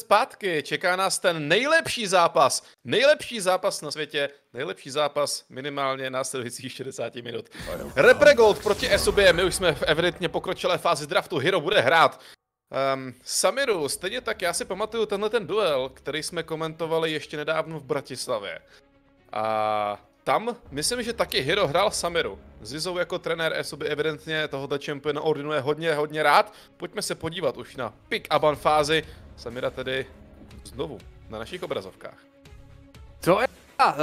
zpátky, čeká nás ten nejlepší zápas, nejlepší zápas na světě, nejlepší zápas minimálně následujících 60 minut. Repregold proti SUB, my už jsme v evidentně pokročilé fázi draftu, Hero bude hrát. Um, Samiru, stejně tak já si pamatuju tenhle ten duel, který jsme komentovali ještě nedávno v Bratislavě. A tam myslím, že taky Hero hrál Samiru. Zizou jako trenér SUB evidentně tohoto championa ordinuje hodně, hodně rád. Pojďme se podívat už na pick a ban fázi. Samira tedy znovu na našich obrazovkách. To je uh,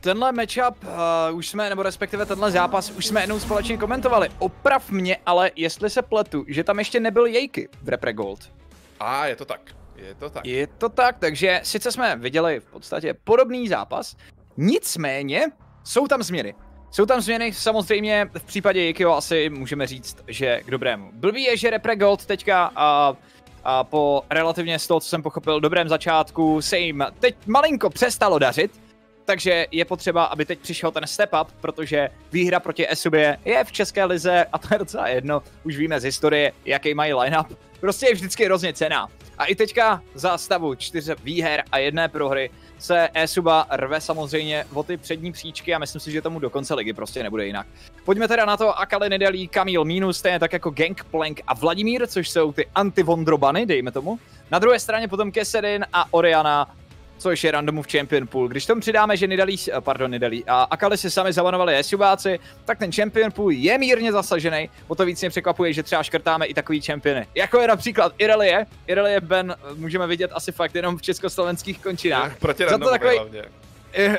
tenhle matchup uh, už jsme, nebo respektive tenhle zápas už jsme jednou společně komentovali. Oprav mě, ale jestli se pletu, že tam ještě nebyl Jejky v Repre Gold. A je to tak. Je to tak. Je to tak, takže sice jsme viděli v podstatě podobný zápas, nicméně jsou tam změny. Jsou tam změny, samozřejmě v případě Jikyho asi můžeme říct, že k dobrému. Blbý je, že Repre Gold teďka uh, a po relativně z toho, co jsem pochopil, dobrém začátku se jim teď malinko přestalo dařit, takže je potřeba, aby teď přišel ten step up, protože výhra proti SUB je v České lize a to je docela jedno, už víme z historie, jaký mají line-up, prostě je vždycky hrozně cená. A i teďka za stavu čtyř výher a jedné prohry se e-suba rve samozřejmě o ty přední příčky a myslím si, že tomu do konce ligy prostě nebude jinak. Pojďme teda na to Akali Nedalí, Kamil Minus, stejně tak jako Gangplank a Vladimír, což jsou ty anti-Vondrobany, dejme tomu. Na druhé straně potom Keserin a Oriana což je randomův champion pool. Když tomu přidáme, že Nidalí, eh, pardon, Nidalí a Akali si sami zavanovali Esubáci, tak ten champion pool je mírně zasažený. O to víc mě překvapuje, že třeba škrtáme i takový championy. Jako je například Irelie. Irelie Ben můžeme vidět asi fakt jenom v československých končinách. Proti Za to takový... hlavně.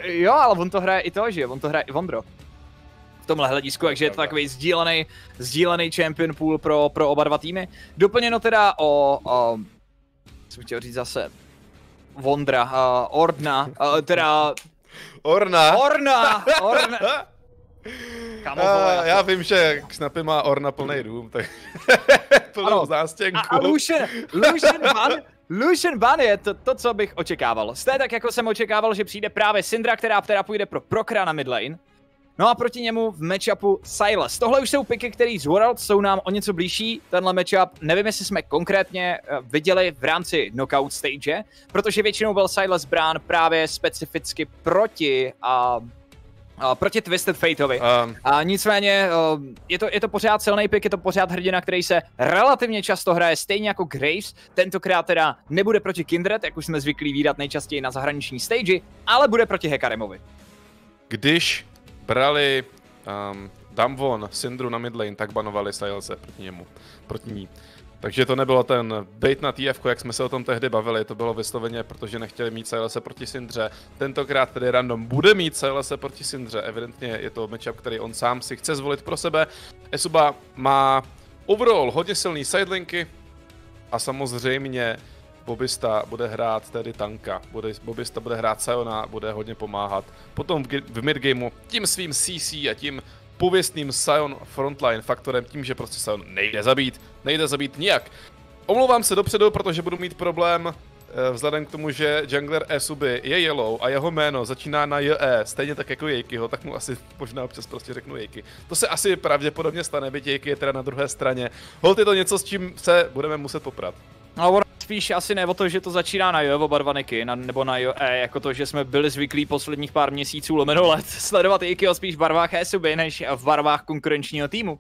Jo, ale on to hraje i to, že on to hraje i Vondro v tomhle hledisku, takže je to takový sdílený, sdílený champion pool pro, pro oba dva týmy. Doplněno teda o, o co chtěl říct zase, Vondra, uh, Ordna, uh, teda... Orna. Orna, Orna. Kamo, uh, já vím, že Snapy má Orna plný dům, tak plnou zástěnku. A, a Lucian, Lucian Van, Lucian Ban je to, to, co bych očekával. Jste tak, jako jsem očekával, že přijde právě Syndra, která teda půjde pro Prokra na midlane. No a proti němu v matchupu Silas. Tohle už jsou piky, který z World jsou nám o něco blížší. Tenhle matchup, nevím, jestli jsme konkrétně eh, viděli v rámci knockout stage, protože většinou byl Silas brán právě specificky proti a proti Twisted Fateovi. Um. A nicméně uh, je, to, je to pořád silný pick, je to pořád hrdina, který se relativně často hraje stejně jako Graves. Tentokrát teda nebude proti Kindred, jak už jsme zvyklí výdat nejčastěji na zahraniční stage, ale bude proti Hekaremovi. Když brali um, Damwon, Syndru na midlane, tak banovali Stylese proti němu, proti ní. Takže to nebylo ten bait na TF, jak jsme se o tom tehdy bavili, to bylo vysloveně, protože nechtěli mít Silese proti Syndře. Tentokrát tedy random bude mít Silese proti Syndře, evidentně je to matchup, který on sám si chce zvolit pro sebe. Esuba má overall hodně silný sidelinky a samozřejmě Bobista bude hrát tedy tanka, bude, Bobista bude hrát Sayona, bude hodně pomáhat. Potom v, v midgameu tím svým CC a tím pověstným Sion frontline faktorem, tím, že prostě Sion nejde zabít, nejde zabít nijak. Omlouvám se dopředu, protože budu mít problém eh, vzhledem k tomu, že jungler Esuby je Yellow a jeho jméno začíná na JE, stejně tak jako Jejkyho, tak mu asi možná občas prostě řeknu Jejky. To se asi pravděpodobně stane, byť Jejky je teda na druhé straně. Holt je to něco, s čím se budeme muset poprat. No, spíš asi ne o to, že to začíná na jo, oba dva na, nebo na jo, e, jako to, že jsme byli zvyklí posledních pár měsíců lomeno let sledovat Ikio spíš v barvách e než v barvách konkurenčního týmu.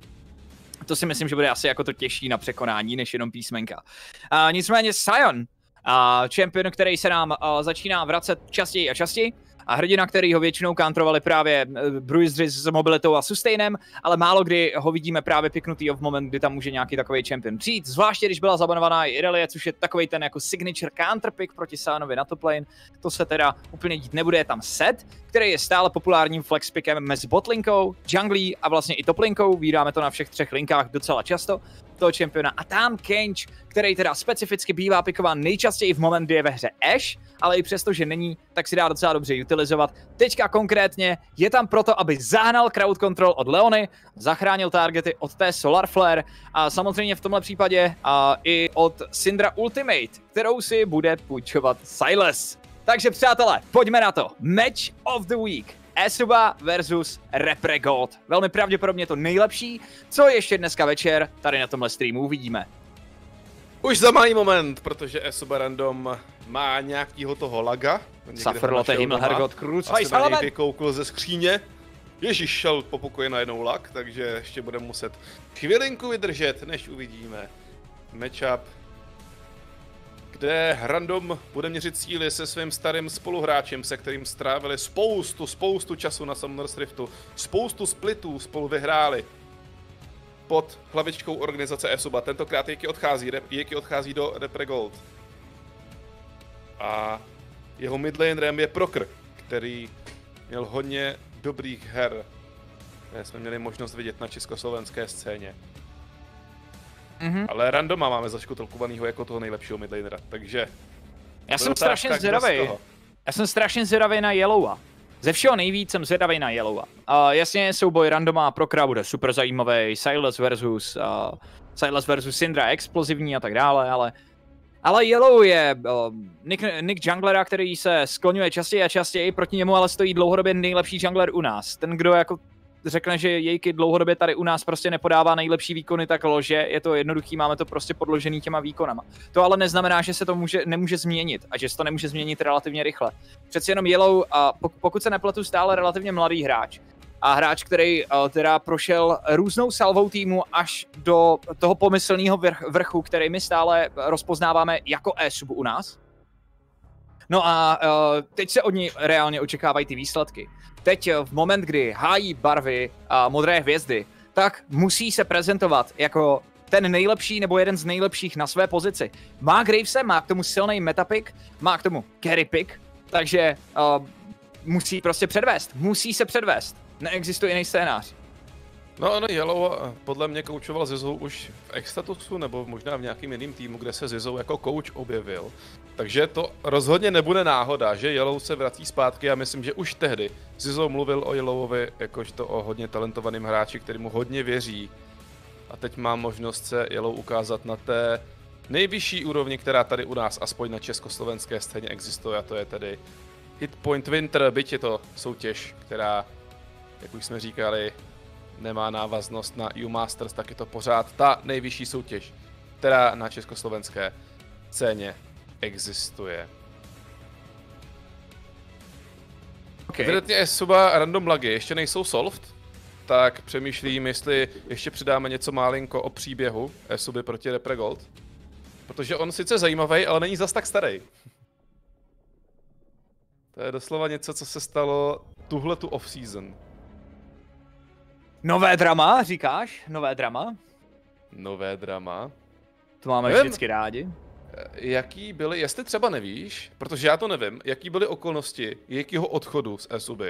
To si myslím, že bude asi jako to těžší na překonání, než jenom písmenka. A nicméně Sion, a champion, který se nám a, začíná vracet častěji a častěji, a hrdina, který ho většinou kantrovali právě eh, Bruisery s mobilitou a sustainem, ale málo kdy ho vidíme právě piknutý v moment, kdy tam může nějaký takový champion přijít, zvláště když byla zabanovaná i Irelie, což je takový ten jako signature counterpick proti Sanovi na top lane. To se teda úplně dít nebude, je tam set, který je stále populárním flexpickem mezi botlinkou, junglí a vlastně i toplinkou, vídáme to na všech třech linkách docela často toho čempiona. A tam Kench, který teda specificky bývá pikován nejčastěji v moment, kdy je ve hře Ash, ale i přesto, že není, tak si dá docela dobře utilizovat. Teďka konkrétně je tam proto, aby zahnal crowd control od Leony, zachránil targety od té Solar Flare a samozřejmě v tomhle případě a i od Syndra Ultimate, kterou si bude půjčovat Silas. Takže přátelé, pojďme na to. Match of the Week. Esuba versus Repregold. Velmi pravděpodobně to nejlepší, co ještě dneska večer tady na tomhle streamu uvidíme. Už za malý moment, protože Esuba Random má nějakýho toho laga. Safrlote Himmelhergot Kruz. Asi na něj vykoukl ze skříně. Ježíš šel po pokoji najednou lak, takže ještě budeme muset chvilinku vydržet, než uvidíme matchup, kde Random bude měřit síly se svým starým spoluhráčem, se kterým strávili spoustu, spoustu času na Summoner's Riftu, spoustu splitů spolu vyhráli pod hlavičkou organizace ESUBA. Tentokrát Jeki odchází, Jeki odchází do Repre Gold. A jeho midlanerem je Prokr, který měl hodně dobrých her, které jsme měli možnost vidět na československé scéně. Mm-hmm. Ale randoma máme zaškotolkovanýho jako toho nejlepšího midlanera, takže... Já jsem strašně zvědavý. Já jsem strašně zvědavý na Yellowa. Ze všeho nejvíc jsem zvědavý na Yellowa. Uh, jasně, souboj randoma pro Kra bude super zajímavý, Silas versus, uh, Silas versus Syndra explozivní a tak dále, ale ale Yellow je uh, Nick, Nick Junglera, který se skloňuje častěji a častěji, proti němu ale stojí dlouhodobě nejlepší jungler u nás. Ten, kdo jako řekne, že Jejky dlouhodobě tady u nás prostě nepodává nejlepší výkony, tak lože, je to jednoduchý, máme to prostě podložený těma výkonama. To ale neznamená, že se to může, nemůže změnit a že se to nemůže změnit relativně rychle. Přeci jenom Yellow, a pokud se nepletu, stále relativně mladý hráč, a hráč, který uh, teda prošel různou salvou týmu až do toho pomyslného vrch, vrchu, který my stále rozpoznáváme jako e-sub u nás. No a uh, teď se od ní reálně očekávají ty výsledky. Teď v moment, kdy hájí barvy a modré hvězdy, tak musí se prezentovat jako ten nejlepší nebo jeden z nejlepších na své pozici. Má Gravese, má k tomu silný metapick, má k tomu carry pick, takže uh, musí prostě předvést, musí se předvést neexistuje jiný scénář. No, no, Yellow podle mě koučoval Zizou už v Extatusu nebo možná v nějakým jiným týmu, kde se Zizou jako coach objevil. Takže to rozhodně nebude náhoda, že Yellow se vrací zpátky a myslím, že už tehdy Zizou mluvil o Yellowovi jakožto o hodně talentovaným hráči, který mu hodně věří. A teď má možnost se Yellow ukázat na té nejvyšší úrovni, která tady u nás, aspoň na československé scéně existuje, a to je tedy Hitpoint Winter, byť je to soutěž, která jak už jsme říkali, nemá návaznost na EU Masters, tak je to pořád ta nejvyšší soutěž, která na československé scéně existuje. Okay. Evidentně Suba Random Lagy ještě nejsou solved, tak přemýšlím, jestli ještě přidáme něco málinko o příběhu Esuby proti Repregold. Protože on sice zajímavý, ale není zas tak starý. To je doslova něco, co se stalo tuhle tu off-season. Nové drama, říkáš? Nové drama? Nové drama. To máme nevím, vždycky rádi. Jaký byly, jestli třeba nevíš, protože já to nevím, jaký byly okolnosti jakýho odchodu z SUB?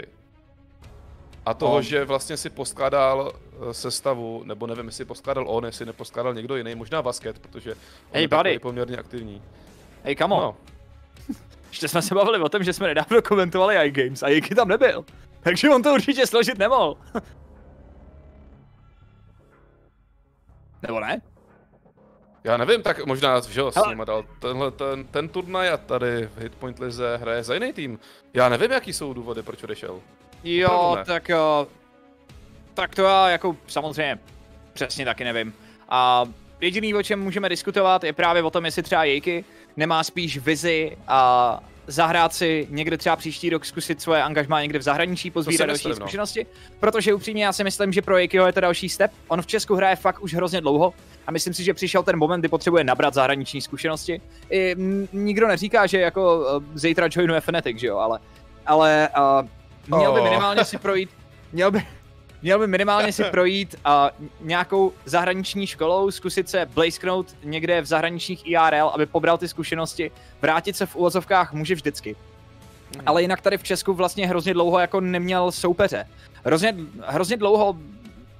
A toho, on. že vlastně si poskládal eh, sestavu, nebo nevím, jestli poskládal on, jestli neposkládal někdo jiný, možná Basket, protože on hey, buddy. je poměrně aktivní. Hej, kamo. No. Ještě jsme se bavili o tom, že jsme nedávno komentovali iGames a Jiky tam nebyl. Takže on to určitě složit nemohl. Nebo ne? Já nevím, tak možná, že jo, s nima dal tenhle, ten, ten turnaj a tady v Hitpoint Lize hraje za jiný tým. Já nevím, jaký jsou důvody, proč odešel. Jo, tak jo. Tak to já jako samozřejmě přesně taky nevím. A jediný, o čem můžeme diskutovat, je právě o tom, jestli třeba Jejky nemá spíš vizi a zahrát si někde třeba příští rok, zkusit svoje angažmá někde v zahraničí, pozbírat další no. zkušenosti. Protože upřímně já si myslím, že pro Jekyho je to další step. On v Česku hraje fakt už hrozně dlouho a myslím si, že přišel ten moment, kdy potřebuje nabrat zahraniční zkušenosti. I, nikdo neříká, že jako uh, zítra joinuje Fnatic, že jo, ale, ale uh, měl by minimálně si projít, měl by, Měl by minimálně si projít uh, nějakou zahraniční školou, zkusit se blazknout někde v zahraničních IRL, aby pobral ty zkušenosti. Vrátit se v úvozovkách může vždycky. Mm. Ale jinak tady v Česku vlastně hrozně dlouho jako neměl soupeře. Hrozně, hrozně dlouho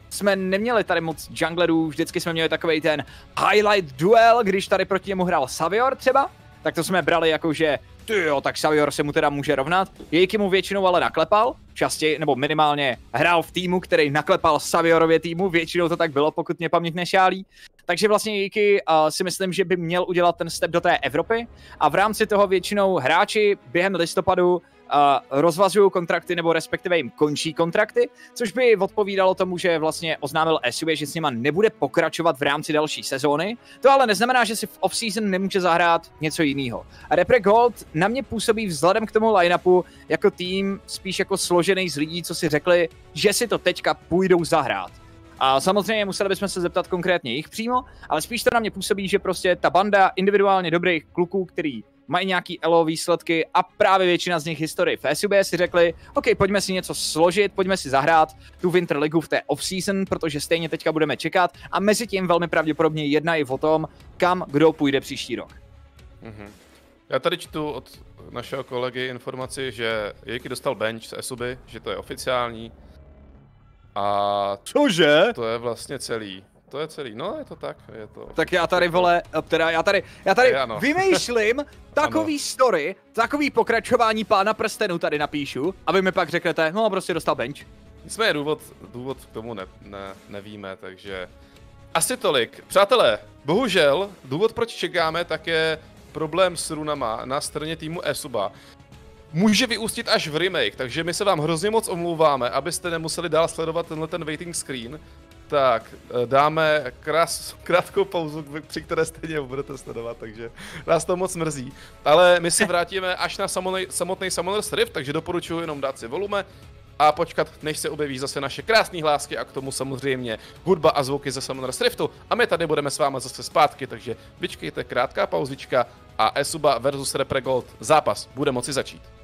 jsme neměli tady moc junglerů, vždycky jsme měli takový ten highlight duel, když tady proti němu hrál Savior třeba, tak to jsme brali jako, že ty jo, tak Savior se mu teda může rovnat. Jejky mu většinou ale naklepal, častěji, nebo minimálně hrál v týmu, který naklepal Saviorově týmu, většinou to tak bylo, pokud mě paměť nešálí. Takže vlastně Jiki uh, si myslím, že by měl udělat ten step do té Evropy a v rámci toho většinou hráči během listopadu uh, rozvazují kontrakty nebo respektive jim končí kontrakty, což by odpovídalo tomu, že vlastně oznámil SUV, že s nima nebude pokračovat v rámci další sezóny. To ale neznamená, že si v off-season nemůže zahrát něco jiného. Repre Gold na mě působí vzhledem k tomu line-upu jako tým spíš jako složený z lidí, co si řekli, že si to teďka půjdou zahrát. A samozřejmě museli bychom se zeptat konkrétně jich přímo, ale spíš to na mě působí, že prostě ta banda individuálně dobrých kluků, který mají nějaký elo výsledky a právě většina z nich historii. V SUB si řekli, OK, pojďme si něco složit, pojďme si zahrát tu Winter League v té off-season, protože stejně teďka budeme čekat a mezi tím velmi pravděpodobně jednají o tom, kam kdo půjde příští rok. Mm-hmm. Já tady čtu od našeho kolegy informaci, že Jejky dostal bench z SUBy, že to je oficiální. A Cože? to je vlastně celý. To je celý, no je to tak, je to. Tak já tady, vole, teda já tady, já tady Je, ano. vymýšlím takový story, takový pokračování pána prstenu tady napíšu a vy mi pak řeknete, no prostě dostal bench. Nicméně důvod, důvod k tomu ne, ne, nevíme, takže asi tolik. Přátelé, bohužel, důvod proč čekáme, tak je problém s runama na straně týmu Esuba. Může vyústit až v remake, takže my se vám hrozně moc omlouváme, abyste nemuseli dál sledovat tenhle ten waiting screen. Tak, eh, dáme krás, krátkou pauzu, při které stejně budete sledovat, takže nás to moc mrzí. Ale my se vrátíme až na samotný, samotný Summoner's Rift, takže doporučuji jenom dát si volume a počkat, než se objeví zase naše krásné hlásky a k tomu samozřejmě hudba a zvuky ze Summoner's Riftu. A my tady budeme s vámi zase zpátky, takže vyčkejte, krátká pauzička a Esuba versus Repregold zápas bude moci začít.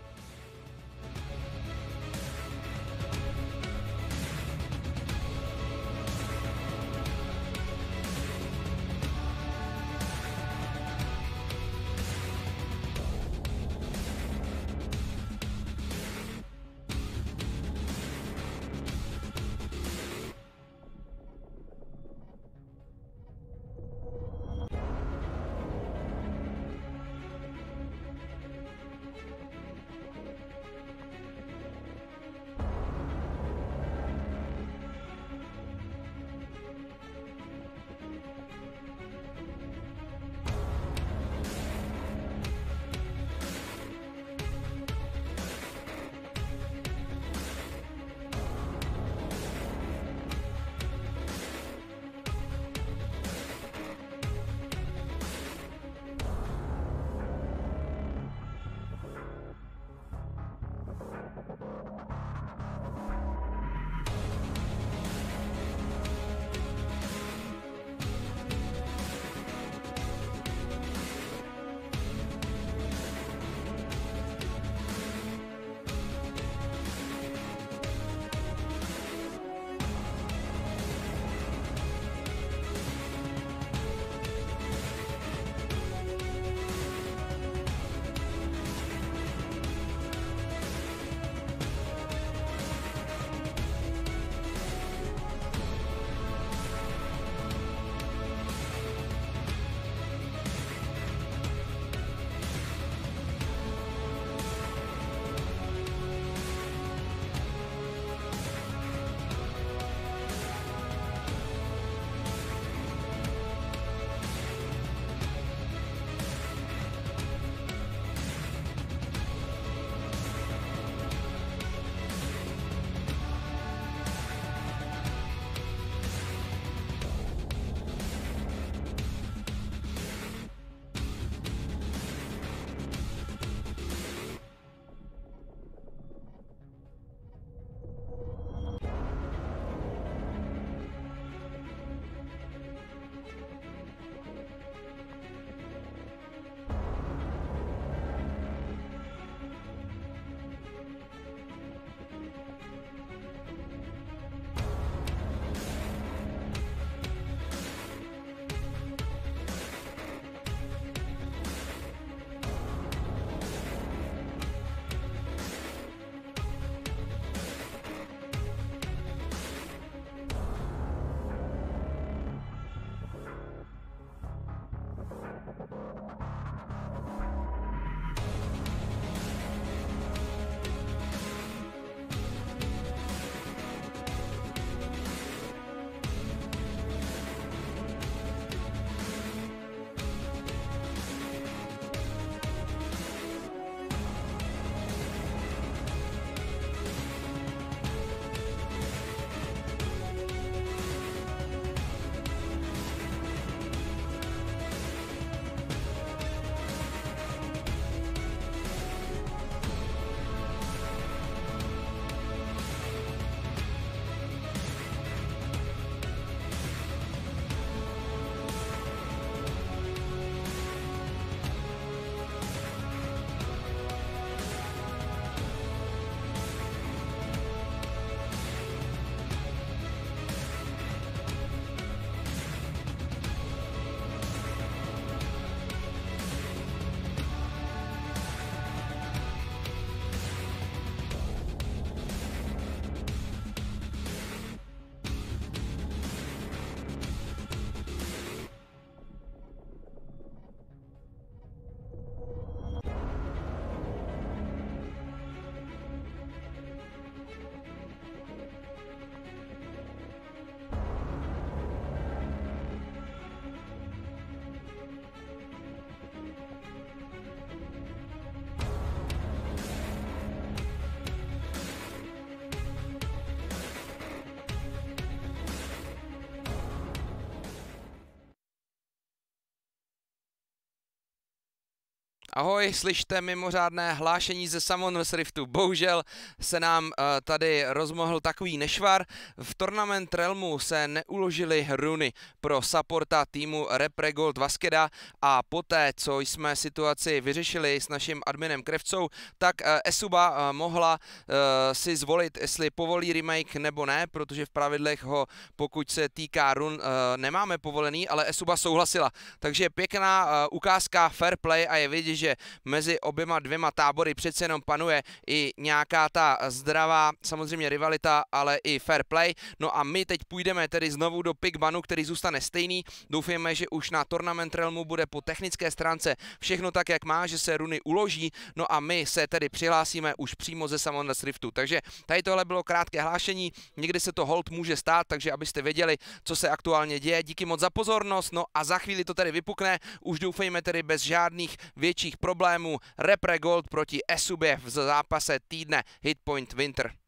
Ahoj, slyšte mimořádné hlášení ze Summoners Riftu. Bohužel se nám uh, tady rozmohl takový nešvar. V Tournament Realmu se neuložily runy pro supporta týmu Repregold Vaskeda a poté, co jsme situaci vyřešili s naším adminem Krevcou, tak uh, Esuba uh, mohla uh, si zvolit, jestli povolí remake nebo ne, protože v pravidlech ho, pokud se týká run, uh, nemáme povolený, ale Esuba souhlasila. Takže pěkná uh, ukázka fair play a je vidět, že mezi oběma dvěma tábory přece jenom panuje i nějaká ta zdravá, samozřejmě rivalita, ale i fair play. No a my teď půjdeme tedy znovu do Pigbanu, který zůstane stejný. Doufujeme, že už na Tournament Realmu bude po technické stránce všechno tak, jak má, že se runy uloží. No a my se tedy přihlásíme už přímo ze Summoners Riftu. Takže tady tohle bylo krátké hlášení, někdy se to hold může stát, takže abyste věděli, co se aktuálně děje. Díky moc za pozornost, no a za chvíli to tedy vypukne, už doufejme tedy bez žádných větších problémů. Repre Gold proti Esubě v zápase týdne Hitpoint Winter.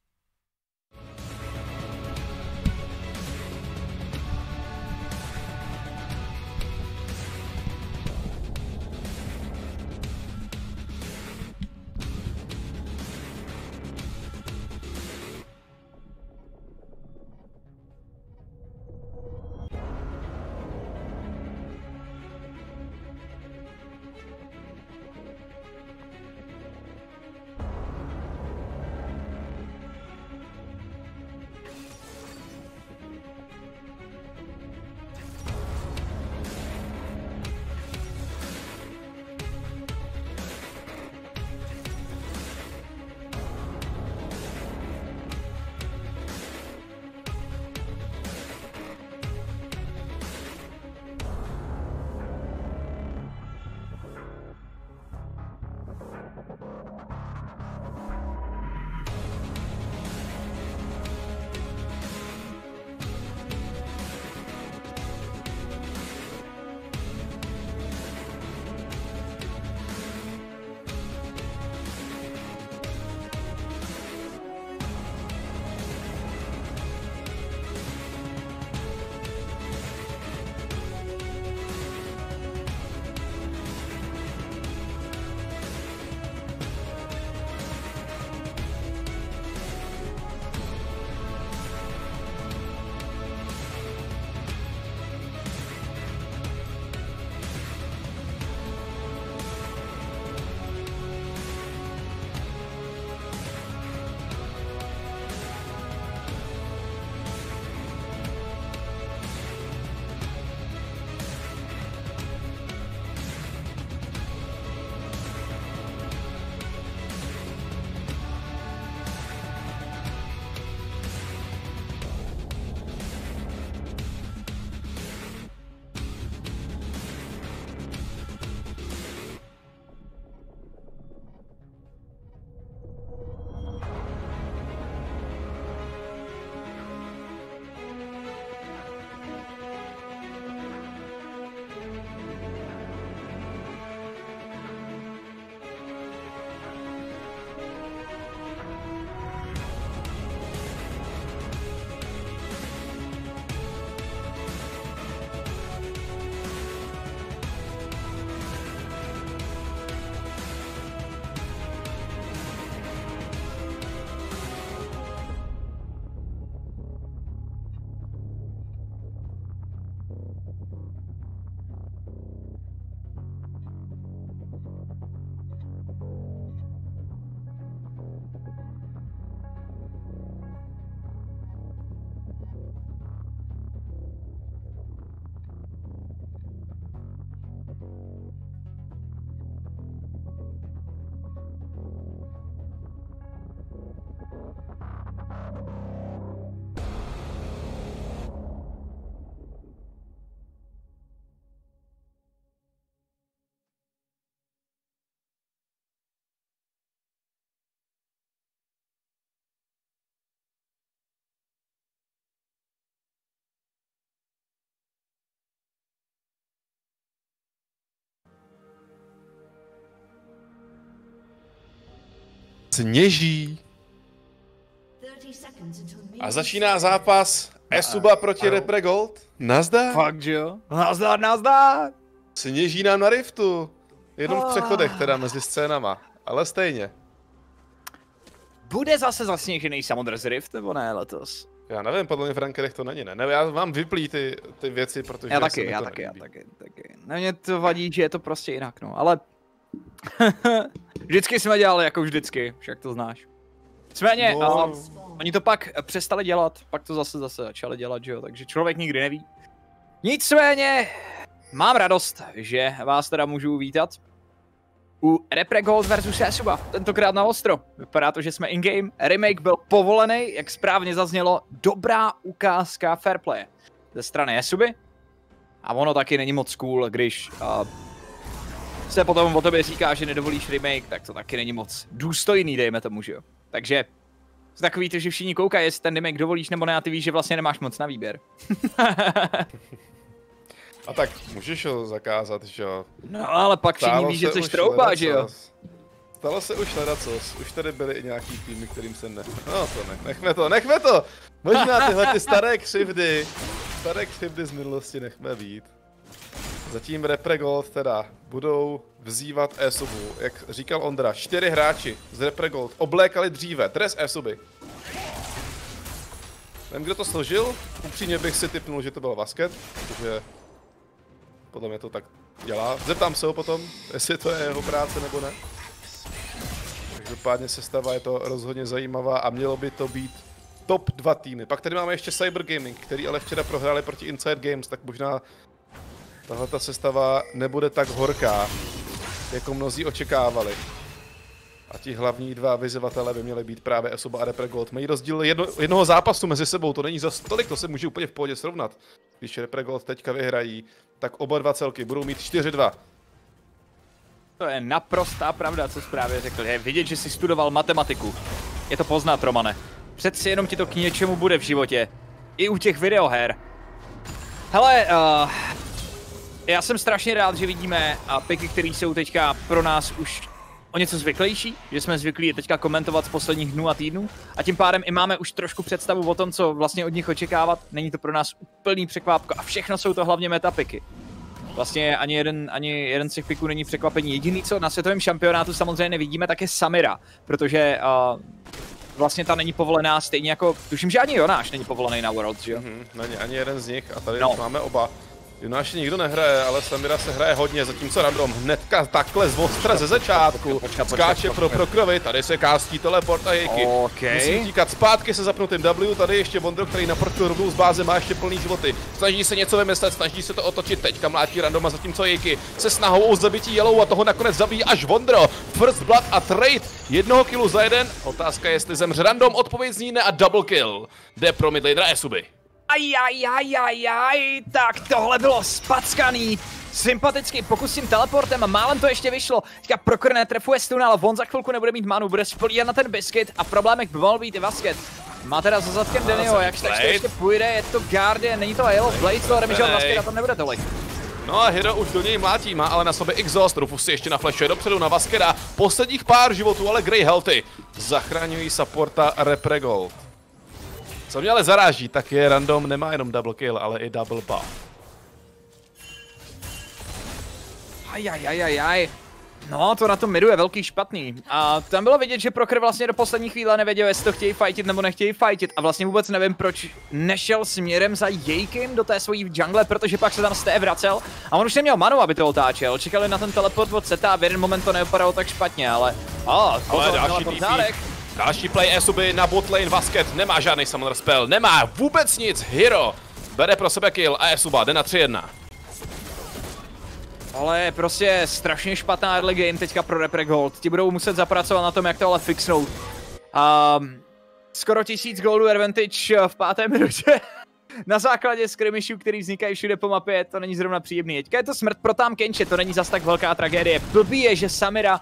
Sněží. A začíná zápas Esuba proti Repre Gold. Nazdar. Fakt, že jo? Nazdar, nazdar! Sněží nám na riftu. Jenom v přechodech teda mezi scénama, ale stejně. Bude zase zasněžený Summoner's Rift, nebo ne letos? Já nevím, podle mě v rankerech to není, ne? ne já vám vyplý ty, ty věci, protože Já taky, já taky, já taky, taky. Na mě to vadí, že je to prostě jinak, no, ale... vždycky jsme dělali jako vždycky, však to znáš. Nicméně, No. no. oni to pak přestali dělat, pak to zase zase začali dělat, že jo, takže člověk nikdy neví. Nicméně, mám radost, že vás teda můžu vítat u Repre Gold versus Esuba, tentokrát na ostro. Vypadá to, že jsme in-game, remake byl povolený, jak správně zaznělo, dobrá ukázka fair play ze strany Esuby. A ono taky není moc cool, když uh, se potom o tobě říká, že nedovolíš remake, tak to taky není moc důstojný, dejme tomu, že jo. Takže takový to, že všichni koukají, jestli ten remake dovolíš nebo ne, a ty víš, že vlastně nemáš moc na výběr. A tak můžeš ho zakázat, že jo? no ale pak všichni Stalo ví, že se jsi už trouba, že jo. Stalo se už ledacos, už tady byly i nějaký týmy, kterým se ne... No to ne, nechme to, nechme to! Možná tyhle ty staré křivdy, staré křivdy z minulosti nechme být. Zatím Repregold teda budou vzývat e-subu, jak říkal Ondra, čtyři hráči z Repregold oblékali dříve dres e-suby. Nevím, kdo to složil, upřímně bych si typnul, že to byl Vasket, protože podle mě to tak dělá. Zeptám se ho potom, jestli to je jeho práce nebo ne. Každopádně sestava je to rozhodně zajímavá a mělo by to být top dva týmy. Pak tady máme ještě Cyber Gaming, který ale včera prohráli proti Inside Games, tak možná tahle ta sestava nebude tak horká, jako mnozí očekávali. A ti hlavní dva vyzývatele by měly být právě Esoba a Repre Gold. Mají rozdíl jedno, jednoho zápasu mezi sebou, to není za tolik, to se může úplně v pohodě srovnat. Když Repre Gold teďka vyhrají, tak oba dva celky budou mít 4-2. To je naprostá pravda, co jsi právě řekl. Je vidět, že jsi studoval matematiku. Je to poznat, Romane. Přeci jenom ti to k něčemu bude v životě. I u těch videoher. Hele, uh, já jsem strašně rád, že vidíme uh, piky, které jsou teďka pro nás už o něco zvyklejší, že jsme zvyklí je teďka komentovat z posledních dnů a týdnů a tím pádem i máme už trošku představu o tom, co vlastně od nich očekávat. Není to pro nás úplný překvápko a všechno jsou to hlavně metapiky. Vlastně ani jeden, ani jeden z těch piků není překvapení. Jediný, co na světovém šampionátu samozřejmě nevidíme, tak je Samira, protože uh, vlastně ta není povolená stejně jako, tuším, že ani Jonáš není povolený na Worlds, že jo? Mhm, není ani jeden z nich a tady no. máme oba. Jonáši nikdo nehraje, ale Samira se hraje hodně, zatímco Random hnedka takhle z ostra ze začátku Počkat, počkat, skáče počkat, pro prokrovy, tady se kástí teleport a jejky. OK. Musí utíkat zpátky se zapnutým W, tady ještě Bondro, který na portu rovnou z báze má ještě plný životy. Snaží se něco vymyslet, snaží se to otočit, teďka mlátí Randoma, zatímco Jejky se snahou o zabití Yellow a toho nakonec zabíjí až Vondro. First Blood a trade, jednoho killu za jeden. Otázka je, jestli zemře Random, odpověď zní ne a double kill. Jde pro midlanera Esuby. Aj, aj, aj, aj, aj, tak tohle bylo spackaný. Sympatický pokus s tím teleportem a málem to ještě vyšlo. Teďka Proker netrefuje stun, ale on za chvilku nebude mít manu, bude spolíhat na ten biscuit a problémek by mohl být i Vasket. Má teda za zadkem Denio, jak Blade. ještě půjde, je to Guardian, není to Yellow Blade, to Remižon Blade. Vasket a tam nebude tolik. No a Hero už do něj mlátí, má ale na sobě Exhaust, Rufus si ještě naflešuje dopředu na Vaskera. Posledních pár životů, ale Grey Healthy zachraňují supporta Repregold. Co mě ale zaráží, tak je random, nemá jenom double kill, ale i double buff. Aj, aj, aj, aj, aj. No, to na tom midu je velký špatný. A tam bylo vidět, že Proker vlastně do poslední chvíle nevěděl, jestli to chtějí fightit nebo nechtějí fightit. A vlastně vůbec nevím, proč nešel směrem za Jejkim do té svojí jungle, protože pak se tam z té vracel. A on už neměl manu, aby to otáčel. Čekali na ten teleport od Seta a v jeden moment to nevypadalo tak špatně, ale... Oh, Ale další. Další play Esuby na botlane Vasket, nemá žádný summoner spell, nemá vůbec nic, Hero bere pro sebe kill a Esuba jde na 3-1. Ale prostě strašně špatná early game teďka pro Repre Gold. Ti budou muset zapracovat na tom, jak to ale fixnout. Um, skoro tisíc goldů advantage v páté minutě. Na základě skrimishů, který vznikají všude po mapě, to není zrovna příjemný. Teďka je to smrt pro tam Kenče, to není zas tak velká tragédie. Blbý je, že Samira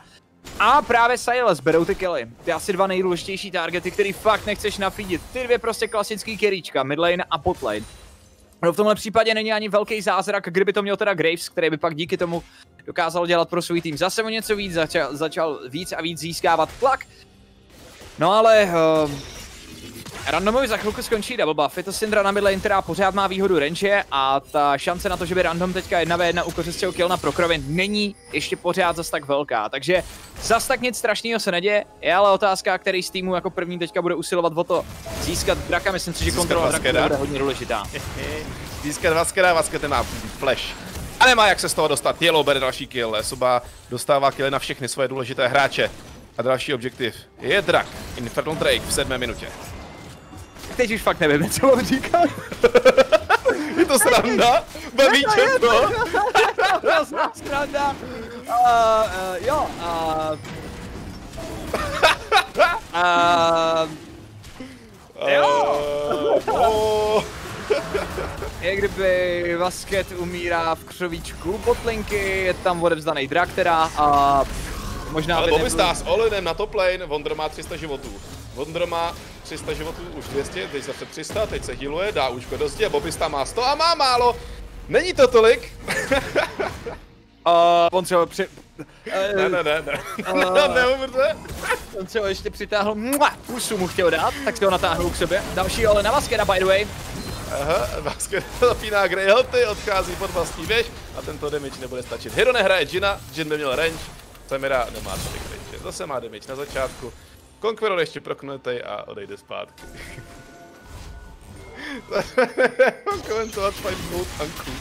a právě Silas berou ty killy. Ty asi dva nejdůležitější targety, který fakt nechceš nafídit. Ty dvě prostě klasický keríčka, midlane a botlane. No v tomhle případě není ani velký zázrak, kdyby to měl teda Graves, který by pak díky tomu dokázal dělat pro svůj tým zase o něco víc, začal, začal víc a víc získávat tlak. No ale uh, Randomovi za chvilku skončí double buff, je to Syndra na midlane, která pořád má výhodu range a ta šance na to, že by random teďka jedna v jedna ukořistil kill na Prokrovi není ještě pořád zas tak velká, takže zas tak nic strašného se neděje, je ale otázka, který z týmu jako první teďka bude usilovat o to získat draka, myslím si, že kontrola draka bude hodně důležitá. získat Vaskera, Vasker má flash. A nemá jak se z toho dostat, Yellow bere další kill, Suba dostává kill na všechny svoje důležité hráče. A další objektiv je drak, Infernal Drake v sedmé minutě. Teď už fakt nevím, co mám říkat. je to sranda? Baví tě to? Hrozná sranda. Uh, uh, jo, uh, uh, jo. Uh, je kdyby Vasket umírá v křovíčku botlinky, je tam odevzdaný drak teda a možná Ale by nebyl... Stars all inem na top lane, Wonder má 300 životů. Wonder má 300 životů, už 200, teď zase 300, teď se healuje, dá už do zdi, Bobby Star má 100 a má málo. Není to tolik? Uh, on třeba při... ne, ne, ne, ne. Uh. Neumrze. On třeba ještě přitáhl, mua, pusu mu chtěl dát, tak si ho natáhnul k sobě. Další ale na Vaskera, by the way. Aha, basket zapíná Grey Helty, odchází pod vlastní věž a tento damage nebude stačit. Hero nehraje Jina, Jin by měl range, Samira nemá tolik range, zase má damage na začátku. Conqueror ještě proknutej a odejde zpátky. komentovat fight dvou tanků,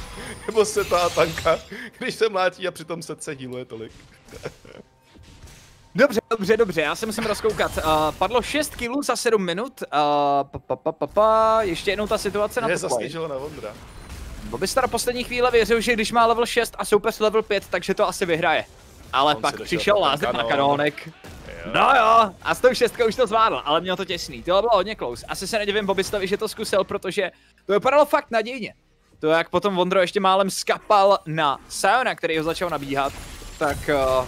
nebo seta a tanka, když se mlátí a přitom set se healuje tolik. Dobře, dobře, dobře, já se musím rozkoukat. Uh, padlo 6 killů za 7 minut. Uh, pa, pa, pa, pa, pa. Ještě jednou ta situace na Je lane. zasněžilo na Vondra. Bobby Star poslední chvíle věřil, že když má level 6 a soupeř level 5, takže to asi vyhraje. Ale On pak přišel lázet na kanón. kanónek. No jo, a s tou šestkou už to zvládl, ale měl to těsný. Tohle bylo hodně close. Asi se nedivím Bobistovi, že to zkusil, protože to vypadalo fakt nadějně. To, jak potom Vondro ještě málem skapal na Siona, který ho začal nabíhat, tak uh,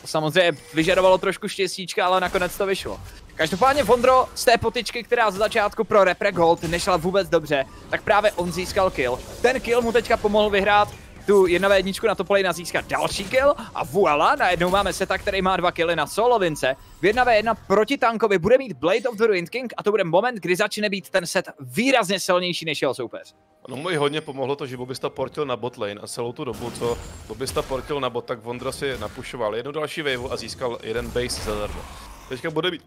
to samozřejmě vyžadovalo trošku štěstíčka, ale nakonec to vyšlo. Každopádně Vondro z té potičky, která z začátku pro Repre Gold nešla vůbec dobře, tak právě on získal kill. Ten kill mu teďka pomohl vyhrát tu 1 v jedničku na top lane a získat další kill a voila, najednou máme seta, který má dva killy na solovince. V 1 v 1 proti tankovi bude mít Blade of the Ruined King a to bude moment, kdy začne být ten set výrazně silnější než jeho soupeř. No mu hodně pomohlo to, že Bobista portil na bot lane a celou tu dobu, co Bobista portil na bot, tak Vondra si napušoval jednu další wave a získal jeden base zadarmo. Teďka bude mít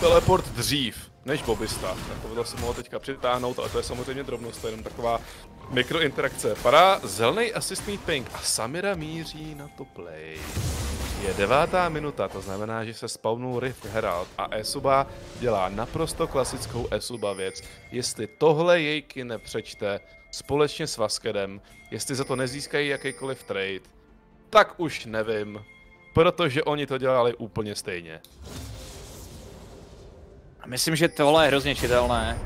teleport dřív než Bobista. To se mohlo teďka přitáhnout, ale to je samozřejmě drobnost, to je jenom taková mikrointerakce. Padá zelený assist ping a Samira míří na top lane. Je devátá minuta, to znamená, že se spawnul Rift Herald a Esuba dělá naprosto klasickou Esuba věc. Jestli tohle jejky nepřečte společně s Vaskedem, jestli za to nezískají jakýkoliv trade, tak už nevím, protože oni to dělali úplně stejně. Myslím, že tohle je hrozně čitelné.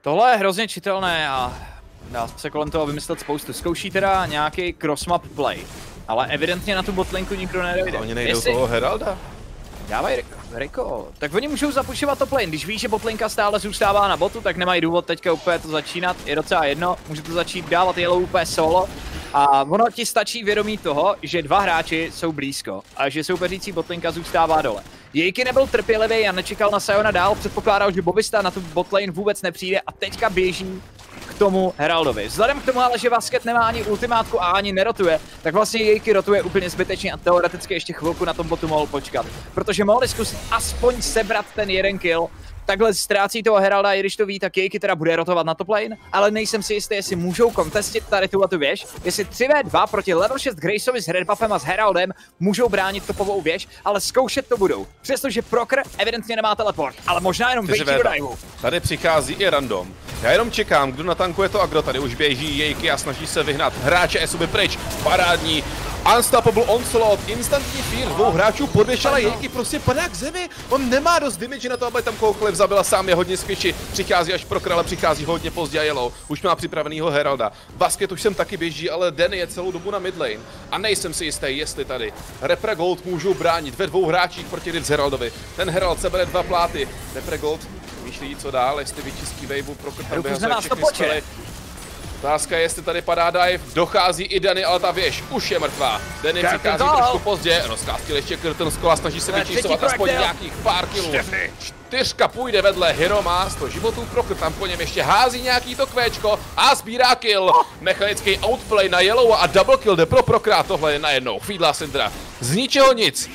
Tohle je hrozně čitelné a dá se kolem toho vymyslet spoustu. Zkouší teda nějaký crossmap play, ale evidentně na tu botlinku nikdo nedojde. A oni nejdou toho Heralda? Dávaj Riko. Tak oni můžou zapušovat top lane. Když víš, že botlinka stále zůstává na botu, tak nemají důvod teďka úplně to začínat. Je docela jedno, může to začít dávat yellow úplně solo. A ono ti stačí vědomí toho, že dva hráči jsou blízko a že soupeřící botlinka zůstává dole. Jejky nebyl trpělivý a nečekal na Siona dál, předpokládal, že Bobista na tu botlane vůbec nepřijde a teďka běží k tomu Heraldovi. Vzhledem k tomu ale, že Vasket nemá ani ultimátku a ani nerotuje, tak vlastně Jejky rotuje úplně zbytečně a teoreticky ještě chvilku na tom botu mohl počkat. Protože mohli zkusit aspoň sebrat ten jeden kill, takhle ztrácí toho Heralda, i když to ví, tak Jejky teda bude rotovat na top lane, ale nejsem si jistý, jestli můžou kontestit tady tuhle tu věž, jestli 3v2 proti level 6 Graceovi s Red Buffem a s Heraldem můžou bránit topovou věž, ale zkoušet to budou. Přestože Proker evidentně nemá teleport, ale možná jenom vejtí do 4v2. diveu. Tady přichází i random. Já jenom čekám, kdo natankuje to agro. Tady už běží jejky a snaží se vyhnat hráče Esuby pryč. Parádní. Unstoppable onslaught, instantní fear dvou hráčů podvěš, ale jejky prostě padá k zemi. On nemá dost damage na to, aby tam kohokoliv zabila, sám je hodně squishy. Přichází až pro krále, přichází hodně pozdě a. Už má připravenýho Heralda. Basket už sem taky běží, ale Den je celou dobu na midlane. A nejsem si jistý, jestli tady Repre Gold můžou bránit ve dvou hráčích proti Rift Heraldovi. Ten Herald sebere dva pláty. Repre Gold Myšlí, co dál, jestli vyčistí waveu, pro tam Rufus vyhazuje všechny spely. Otázka je, jestli tady padá dive, dochází i Dany, ale ta věž už je mrtvá. Curtain přichází trošku pozdě, rozkázky ještě Curtain Skull a snaží se vyčísovat aspoň nějakých pár kilů. Čtyřka půjde vedle, Hero má 100 životů, Prokr tam po něm ještě hází nějaký to kvéčko a sbírá kill. Mechanický outplay na Yellow a double kill jde pro Prokra, tohle je najednou. Fídla Syndra. Z ničeho nic.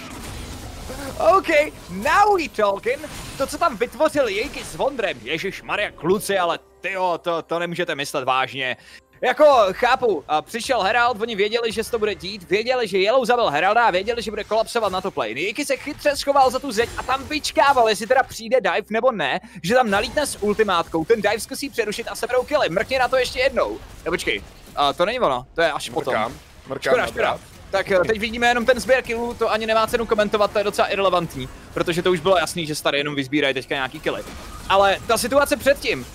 OK, now we talking. To, co tam vytvořil Jejky s Vondrem, Ježíš Maria kluci, ale tyjo, to, to nemůžete myslet vážně. Jako, chápu, a přišel Herald, oni věděli, že se to bude dít, věděli, že Yellow zabil Heralda a věděli, že bude kolapsovat na to plane. Jejky se chytře schoval za tu zeď a tam vyčkával, jestli teda přijde dive nebo ne, že tam nalítne s ultimátkou, ten dive zkusí přerušit a seberou killy, mrkně na to ještě jednou. No počkej, a to není ono, to je až potom. Mrkám. Mrkám Škoda, škoda. Tak eh, teď vidíme jenom ten sběr killů, to ani nemá cenu komentovat, to je docela irrelevantní, protože to už bylo jasný, že tady jenom vyzbírají teďka nějaký killy. Ale ta situace předtím,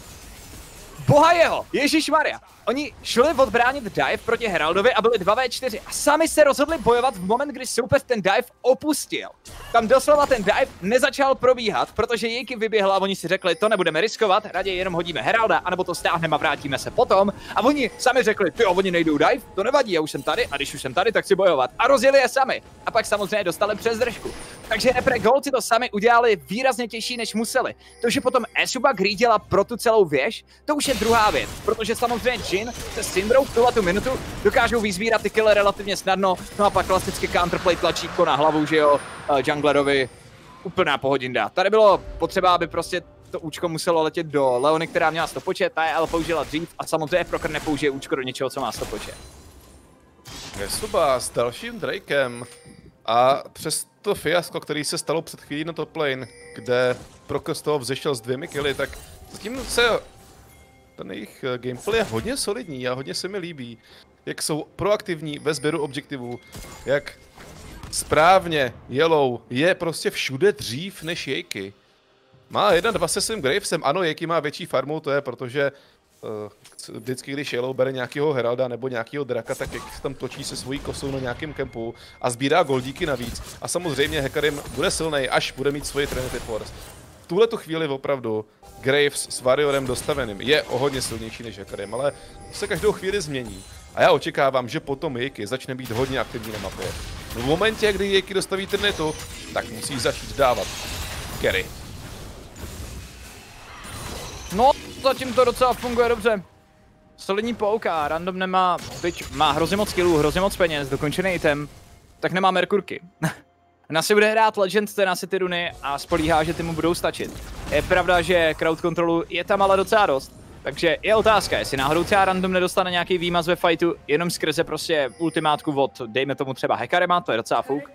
Boha jeho, Ježíš Maria. Oni šli odbránit dive proti Heraldovi a byli 2v4 a sami se rozhodli bojovat v moment, kdy soupeř ten dive opustil. Tam doslova ten dive nezačal probíhat, protože Jejky vyběhl a oni si řekli, to nebudeme riskovat, raději jenom hodíme Heralda, anebo to stáhneme a vrátíme se potom. A oni sami řekli, ty oni nejdou dive, to nevadí, já už jsem tady a když už jsem tady, tak si bojovat. A rozjeli je sami. A pak samozřejmě dostali přes držku. Takže Repre Gold si to sami udělali výrazně těžší, než museli. To, že potom Esuba grídila pro tu celou věž, to už je druhá věc, protože samozřejmě Jin se Syndrou v tuhle tu minutu dokážou vyzbírat ty kille relativně snadno, no a pak klasicky counterplay tlačítko na hlavu, že jo, uh, junglerovi úplná pohodinda. Tady bylo potřeba, aby prostě to účko muselo letět do Leony, která měla 100 počet, ta je ale použila dřív a samozřejmě Prokr nepoužije účko do něčeho, co má 100 počet. Nesuba s dalším Drakem a přes to fiasko, který se stalo před chvílí na top lane, kde Prokr z toho vzešel s dvěmi killy, tak s tím se ten jejich eh, gameplay je hodně solidní a hodně se mi líbí. Jak jsou proaktivní ve sběru objektivů, jak správně Yellow je prostě všude dřív než Jejky. Má jedna dva se svým Gravesem, ano, Jejky má větší farmu, to je protože uh, vždycky, když Yellow bere nějakého Heralda nebo nějakého Draka, tak jak tam točí se svojí kosou na nějakém kempu a sbírá goldíky navíc. A samozřejmě Hekarim bude silný, až bude mít svoji Trinity Force. V tuhle tu chvíli opravdu Graves s Warriorem dostaveným je o hodně silnější než Hekarim, ale to se každou chvíli změní. A já očekávám, že potom Jejky začne být hodně aktivní na mapě. V momentě, kdy Jejky dostaví Trinitu, tak musí začít dávat carry. No, zatím to docela funguje dobře. Solidní pouka, random nemá, byť má hrozně moc killů, hrozně moc peněz, dokončený item, tak nemá Merkurky. Na si bude hrát Legend, ten asi ty runy a spolíhá, že ty mu budou stačit. Je pravda, že crowd controlu je tam ale docela dost. Takže je otázka, jestli náhodou třeba random nedostane nějaký výmaz ve fightu jenom skrze prostě ultimátku od, dejme tomu třeba Hekarema, to je docela fuk.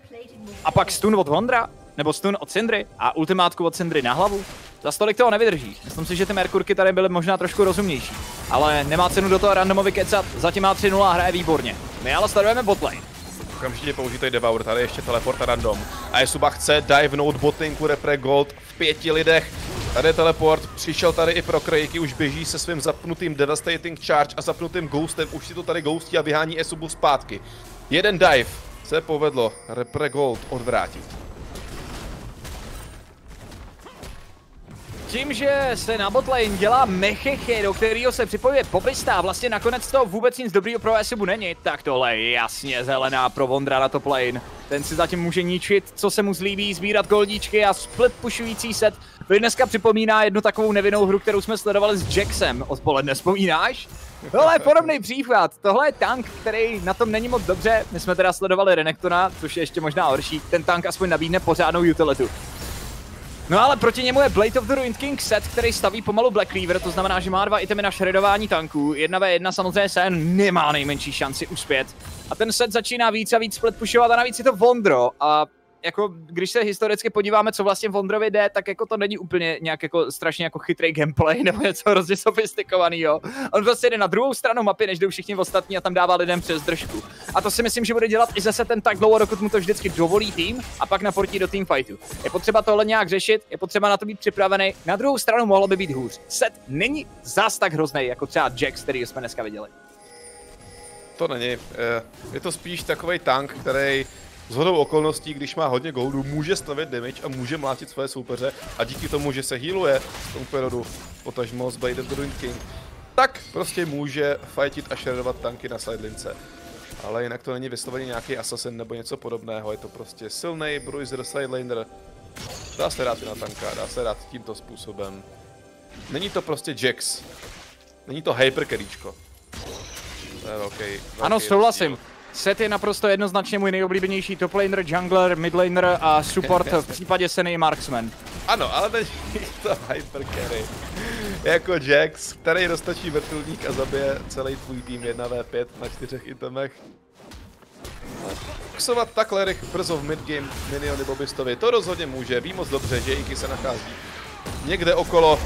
A pak stun od Vondra, nebo stun od Sindry a ultimátku od Sindry na hlavu. Za stolik toho nevydrží. Myslím si, že ty Merkurky tady byly možná trošku rozumnější. Ale nemá cenu do toho randomovi kecat, zatím má 3-0 a hraje výborně. My ale sledujeme botlane. Okamžitě použitej Devour, tady ještě teleport a random. A Jesuba chce divenout botlinku Repre Gold v pěti lidech. Tady je teleport, přišel tady i pro Krejky, už běží se svým zapnutým Devastating Charge a zapnutým Ghostem, už si to tady ghostí a vyhání Esubu zpátky. Jeden dive se povedlo Repre Gold odvrátit. Tím, že se na botlane dělá Mecheche, do kterého se připojuje Popista a vlastně nakonec to vůbec nic dobrýho pro Esubu není, tak tohle je jasně zelená pro Vondra na top lane. Ten si zatím může ničit, co se mu zlíbí, sbírat goldíčky a split pushující set. To dneska připomíná jednu takovou nevinnou hru, kterou jsme sledovali s Jacksem odpoledne, vzpomínáš? Tohle je podobný příklad. Tohle je tank, který na tom není moc dobře. My jsme teda sledovali Renektona, což je ještě možná horší. Ten tank aspoň nabídne pořádnou utilitu. No ale proti němu je Blade of the Ruined King set, který staví pomalu Black Cleaver, to znamená, že má dva itemy na shredování tanků. 1v1 samozřejmě Sen nemá nejmenší šanci uspět. A ten set začíná víc a víc split pushovat a navíc je to Vondro. A jako, když se historicky podíváme, co vlastně Vondrovi jde, tak jako to není úplně nějak jako strašně jako chytrý gameplay nebo něco hrozně sofistikovanýho. On prostě jde na druhou stranu mapy, než jdou všichni ostatní a tam dává lidem přes držku. A to si myslím, že bude dělat i zase ten tak dlouho, dokud mu to vždycky dovolí tým a pak naportí do teamfightu. Je potřeba tohle nějak řešit, je potřeba na to být připravený. Na druhou stranu mohlo by být hůř. Set není zas tak hrozný, jako třeba Jax, který jsme dneska viděli. To není. eh, Je to spíš takový tank, který z hodou okolností, když má hodně goldu, může stavět damage a může mlátit své soupeře a díky tomu, že se healuje v tom perodu, potažmo z Blade of the Ruined King, tak prostě může fightit a šeredovat tanky na sidelince. Ale jinak to není vysloveně nějaký assassin nebo něco podobného, je to prostě silný bruiser sidelaner. Dá se rád i na tanka, dá se rád tímto způsobem. Není to prostě Jax. Není to hyper carryčko. To je velký, velký Ano, souhlasím. rozdíl. Set je naprosto jednoznačně můj nejoblíbenější top laner, jungler, mid laner a support v případě Seny Marksman. Ano, ale není to hyper carry. Jako Jax, který roztočí vrtulník a zabije celý tvůj tým 1v5 na čtyřech itemech. Fokusovat takhle rych brzo v midgame miniony Bobistovi, to rozhodně může, ví moc dobře, že Iki se nachází někde okolo.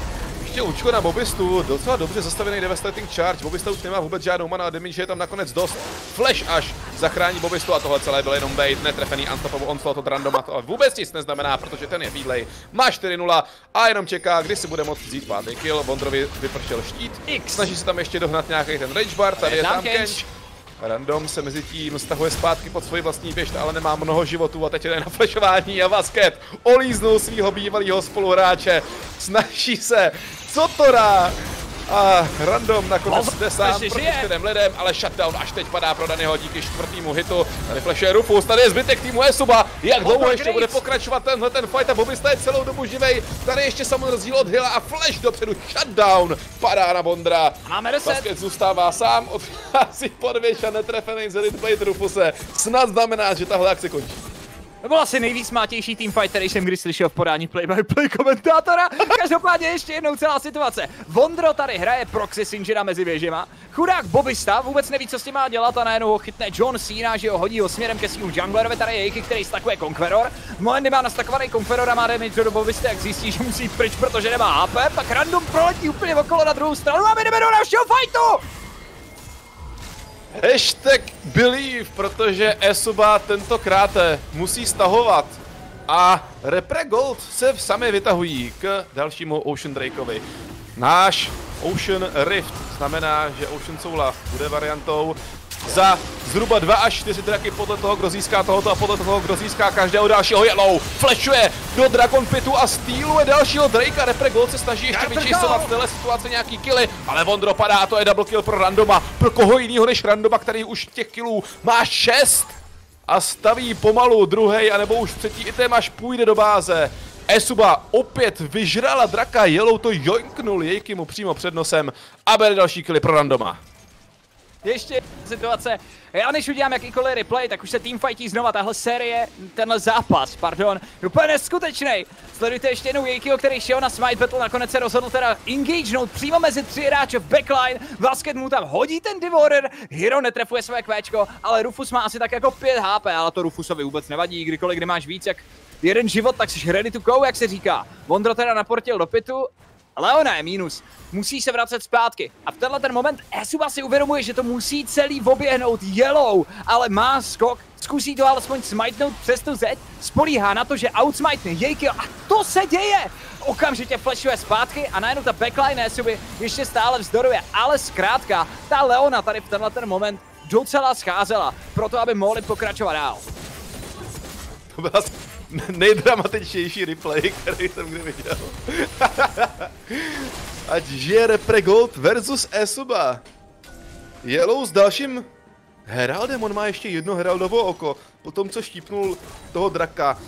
Ještě učko na Bobistu, docela dobře zastavený Devastating Charge, Bobista už nemá vůbec žádnou mana a damage je tam nakonec dost. Flash až zachrání Bobistu a tohle celé byl jenom bait, netrefený unstoppable onslaught od randoma, to ale vůbec nic neznamená, protože ten je bídlej, má 4-0 a jenom čeká, kdy si bude moct vzít pátý kill, Vondrovi vypršel štít, X. snaží se tam ještě dohnat nějaký ten rage bar, tady je tam tam Kench. Random se mezi tím stahuje zpátky pod svoji vlastní běžt, ale nemá mnoho životů a teď jde na flashování a Vasket olíznul svého bývalého spoluhráče. Snaží se, co to dá? A Random nakonec jde sám ještě proti čtyřem lidem, ale shutdown až teď padá pro Danyho díky čtvrtýmu hitu. Tady flashuje Rufus, tady je zbytek týmu Esuba. Jak dlouho ještě bude pokračovat tenhle ten fight a Bobista je celou dobu živej. Tady ještě samý rozdíl od Hilla a flash dopředu, shutdown, padá na Bondra. Máme reset. Basket zůstává sám, odchází podvěš a netrefený Zenit Blade Rufuse. Snad znamená, že tahle akce končí. To byl asi nejvíc mátější teamfight, který jsem kdy slyšel v podání play-by-play komentátora. Každopádně ještě jednou celá situace. Vondro tady hraje proxy Singera mezi věžema. Chudák Bobista vůbec neví, co s tím má dělat a najednou ho chytne John Cena, že ho hodí ho směrem ke svým junglerovi. Tady je Jejky, který stakuje Conqueror. V kdy má nastakovaný Conqueror a má damage do Bobisty, jak zjistí, že musí pryč, protože nemá HP, tak random proletí úplně okolo na druhou stranu a my jdeme do dalšího fightu! Hashtag believe, protože Esuba tentokrát musí stahovat. A Repre Gold se sami vytahují k dalšímu Ocean Drakeovi. Náš Ocean Rift znamená, že Ocean Soula bude variantou za zhruba 2 až 4 draky podle toho, kdo získá tohoto a podle toho, kdo získá každého dalšího Yellow. Flashuje do Dragon Pitu a stýluje dalšího Drakea. Repre Gold se snaží ještě vyčistovat z téhle situace nějaký killy, ale Vondro padá a to je double kill pro Randoma. Pro koho jinýho než Randoma, který už těch killů má 6 a staví pomalu druhý, anebo už třetí item, až půjde do báze. Esuba opět vyžrala draka, Yellow to joinknul Jejky mu přímo před nosem a bere další killy pro Randoma. Ještě situace. Já než udělám jakýkoliv replay, tak už se teamfightí znova tahle série, tenhle zápas, pardon, úplně neskutečný. Sledujte ještě jednou Jejkyho, který šel na Smite Battle, nakonec se rozhodl teda engagenout přímo mezi tři hráče v backline. Basket mu tam hodí ten Devourer, Hero netrefuje své kvéčko, ale Rufus má asi tak jako 5 HP, ale to Rufusovi vůbec nevadí, kdykoliv, kdy máš víc jak jeden život, tak jsi ready to go, jak se říká. Vondro teda naportil do pitu, Leona je mínus. Musí se vracet zpátky. A v tenhle ten moment Esuba si uvědomuje, že to musí celý oběhnout Yellow, ale má skok. Zkusí to alespoň smajtnout přes tu zeď, spolíhá na to, že outsmajtne Jejky a to se děje! Okamžitě flashuje zpátky a najednou ta backline Esuby ještě stále vzdoruje, ale zkrátka ta Leona tady v tenhle ten moment docela scházela, proto aby mohli pokračovat dál. nejdramatičnější replay, který jsem kdy viděl. Ať žije Repre Gold versus Esuba. Yellow s dalším Heraldem, on má ještě jedno Heraldovo oko, po tom, co štípnul toho draka.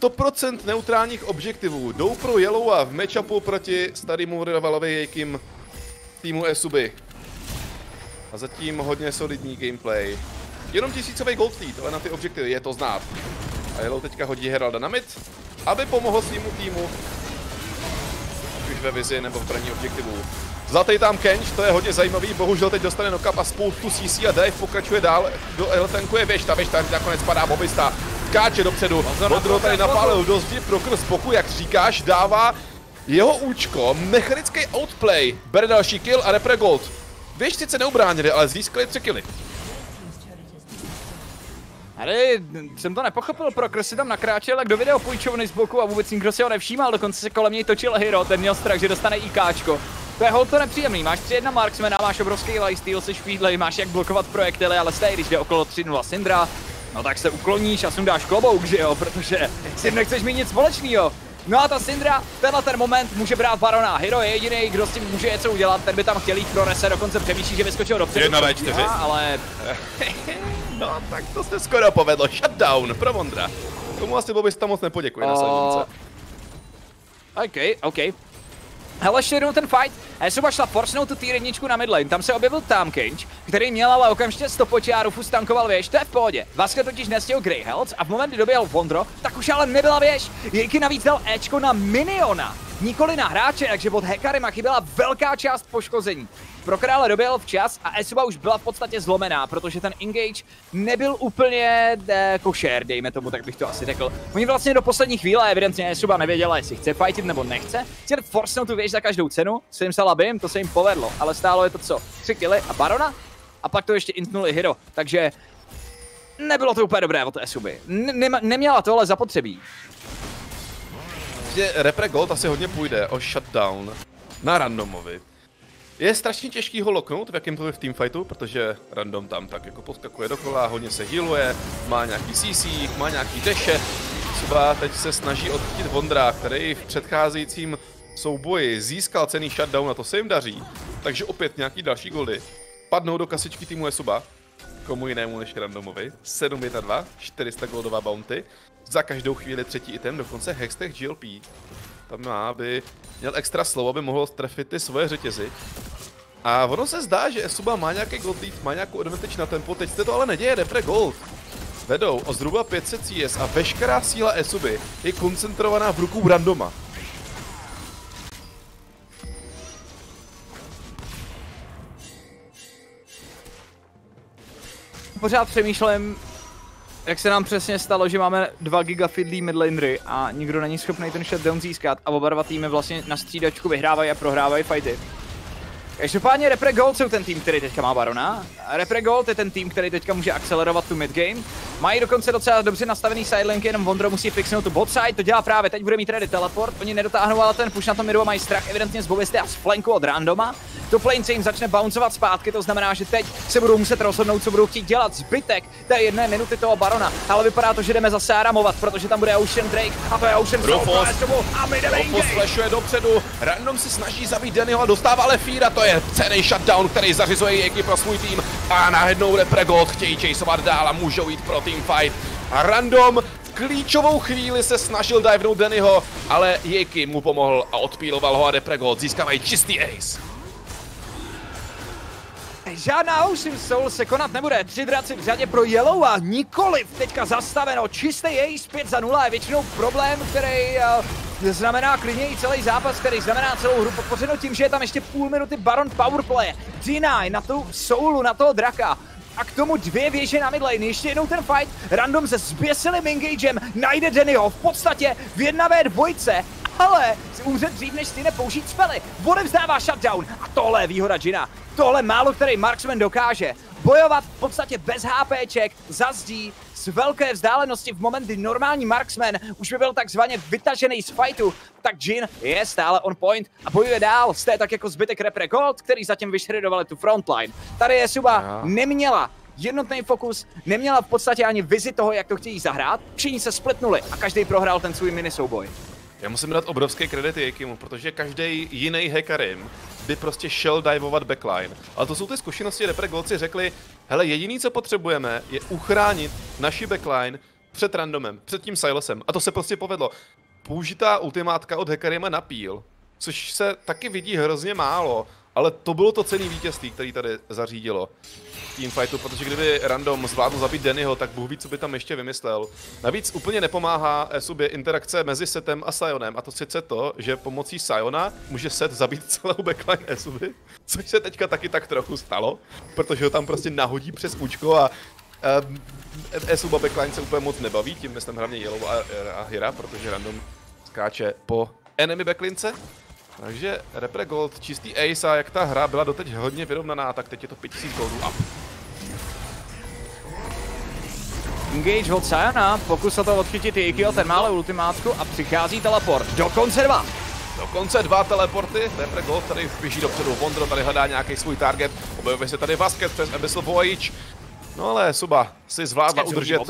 100% neutrálních objektivů jdou pro Yellowa v matchupu proti starému rivalovi Jejkým týmu Esuby. A zatím hodně solidní gameplay. Jenom tisícový gold lead, ale na ty objektivy je to znát. A Yellow teďka hodí Heralda na mid, aby pomohl svýmu týmu. Ať už ve vizi nebo v první objektivu. Zlatý tam Kench, to je hodně zajímavý, bohužel teď dostane knock a spoustu CC a Dave pokračuje dál, do tankuje věž, ta věž tady nakonec padá Bobista, skáče dopředu, Bodro tady napálil do zdi, Prokr z boku, jak říkáš, dává jeho účko, mechanický outplay, bere další kill a repre gold. Věž sice neubránili, ale získali tři killy. Tady jsem to nepochopil, pro si tam nakráčel jak do video půjčovny z boku a vůbec nikdo si ho nevšímal, dokonce se kolem něj točil Hero, ten měl strach, že dostane IKčko. To je hold to nepříjemný, máš 3 1 marksmana, máš obrovský lifesteal, jsi špídlej, máš jak blokovat projektily, ale stejně, když jde okolo 3 0 Syndra, no tak se ukloníš a sundáš klobouk, že jo, protože si nechceš mít nic společného. No a ta Syndra, tenhle ten moment může brát Barona. Hero je jediný, kdo s tím může něco udělat, ten by tam chtěl jít pro Rese, dokonce přemýšlí, že vyskočil ve čtyři. Ja, ale No, tak to se skoro povedlo. Shutdown pro Vondra. Tomu asi Bobby tam moc nepoděkuje na sadnice. OK, OK. Hele, ještě jednou ten fight. Esuba šla forsnout tu tier jedničku na midlane, tam se objevil Tam Kinch, který měl ale okamžitě stopoči a Rufus tankoval věž, to je v pohodě. Vaska totiž nestihl Grey Health a v moment, kdy doběhl Vondro, tak už ale nebyla věž. Jirky navíc dal Ečko na Miniona, nikoli na hráče, takže od Hekarima chyběla velká část poškození. Pro krále doběhl včas a Esuba už byla v podstatě zlomená, protože ten engage nebyl úplně eh, košer, dejme tomu, tak bych to asi řekl. Oni vlastně do poslední chvíle evidentně Esuba nevěděla, jestli chce fightit nebo nechce. Chtěli forcnout tu věž za každou cenu, svým salabim, to se jim povedlo, ale stálo je to co? Tři killy a Barona? A pak to ještě intnuli Hero, takže nebylo to úplně dobré od Esuby. Ne- neměla to ale zapotřebí. Že Repre Gold asi hodně půjde o shutdown na randomovi. Je strašně těžký ho loknout v jakýmkoliv teamfightu, protože random tam tak jako poskakuje dokola, hodně se healuje, má nějaký CC, má nějaký deše. Třeba teď se snaží odchytit Vondra, který v předcházejícím souboji získal cený shutdown a to se jim daří. Takže opět nějaký další goldy. Padnou do kasičky týmu Esuba. Komu jinému než randomovi. 7-1-2, 400 goldová bounty. Za každou chvíli třetí item, dokonce Hextech GLP. Tam má, aby měl extra slovo, aby mohl trefit ty svoje řetězy. A ono se zdá, že Esuba má nějaký gold lead, má nějakou advantage na tempo, teď se to ale neděje, Repre Gold. Vedou o zhruba 500 CS a veškerá síla Esuby je koncentrovaná v rukou randoma. Pořád přemýšlím, jak se nám přesně stalo, že máme 2 gigafidlí midlanery a nikdo není schopný ten shutdown získat a oba dva týmy vlastně na střídačku vyhrávají a prohrávají fighty. Každopádně Repre Gold jsou ten tým, který teďka má Barona. Repre Gold je ten tým, který teďka může akcelerovat tu midgame. Mají dokonce docela dobře nastavený sidelink, jenom Vondro musí fixnout tu bot side, to dělá právě teď, bude mít ready teleport. Oni nedotáhnou ale ten push na tom midu a mají strach evidentně z Bovisty a z flanku od randoma. To plane se jim začne bouncovat zpátky, to znamená, že teď se budou muset rozhodnout, co budou chtít dělat. Zbytek té jedné minuty toho Barona, ale vypadá to, že jdeme zase aramovat, protože tam bude Ocean Drake a to je Ocean Rufus, a my jdeme Rufus dopředu, random si snaží zabít Dannyho a dostává ale Fíra, to je cený shutdown, který zařizuje Jejky pro svůj tým a najednou Repre Gold chtějí chaseovat dál a můžou jít pro team fight. A random v klíčovou chvíli se snažil divenout Dannyho, ale Jejky mu pomohl a odpíloval ho a Repre Gold získávají čistý ace. Žádná Ocean Soul se konat nebude. Tři draci v řadě pro Yellow a nikoliv teďka zastaveno. Čistý ace 5 za 0 je většinou problém, který uh, znamená klidně i celý zápas, který znamená celou hru podpořeno tím, že je tam ještě půl minuty Baron Powerplay. Deny na tu Soulu, na toho draka. A k tomu dvě věže na midlane, ještě jednou ten fight, random se zběsilým engagem, najde Dannyho v podstatě v jedna v dvojce, ale umře dřív, než stihne použít spely. Odevzdává shutdown a tohle je výhoda Gina. Tohle málo který Marksman dokáže. Bojovat v podstatě bez HPček, zazdí, z velké vzdálenosti v moment, kdy normální Marksman už by byl takzvaně vytažený z fightu, tak Jin je stále on point a bojuje dál, jste tak jako zbytek Repre Gold, který zatím vyšredovali tu frontline. Tady je Suba neměla jednotný fokus, neměla v podstatě ani vizi toho, jak to chtějí zahrát, všichni se splitnuli a každý prohrál ten svůj mini souboj. Já musím dát obrovské kredity Jekimu, protože každý jiný hackerim by prostě šel divovat backline. Ale to jsou ty zkušenosti, Repre Golci řekli, hele, jediný, co potřebujeme, je uchránit naši backline před randomem, před tím Silosem. A to se prostě povedlo. Použitá ultimátka od hackerima na píl, což se taky vidí hrozně málo, ale to bylo to cený vítězství, který tady zařídilo teamfightu, protože kdyby random zvládl zabít Dannyho, tak Bůh ví, co by tam ještě vymyslel. Navíc úplně nepomáhá Esubě interakce mezi Setem a Sionem, a to sice to, že pomocí Siona může Set zabít celou backline Esuby, což se teďka taky tak trochu stalo, protože ho tam prostě nahodí přes účko a um, Esuba backline se úplně moc nebaví, tím myslím hlavně Yellow a, a Hira, protože random skáče po enemy backlince. Takže Repre Gold, čistý ace a jak ta hra byla doteď hodně vyrovnaná, tak teď je to 5000 goldů up. Engage od Sayana, pokus se to odchytit Ikio, ten má ultimátku a přichází teleport. Dokonce dva. Dokonce dva teleporty, Repre Gold tady běží dopředu, Vondro tady hledá nějaký svůj target, objevuje se tady Vasket přes Abyssal Voyage. No ale Suba si zvládla udržet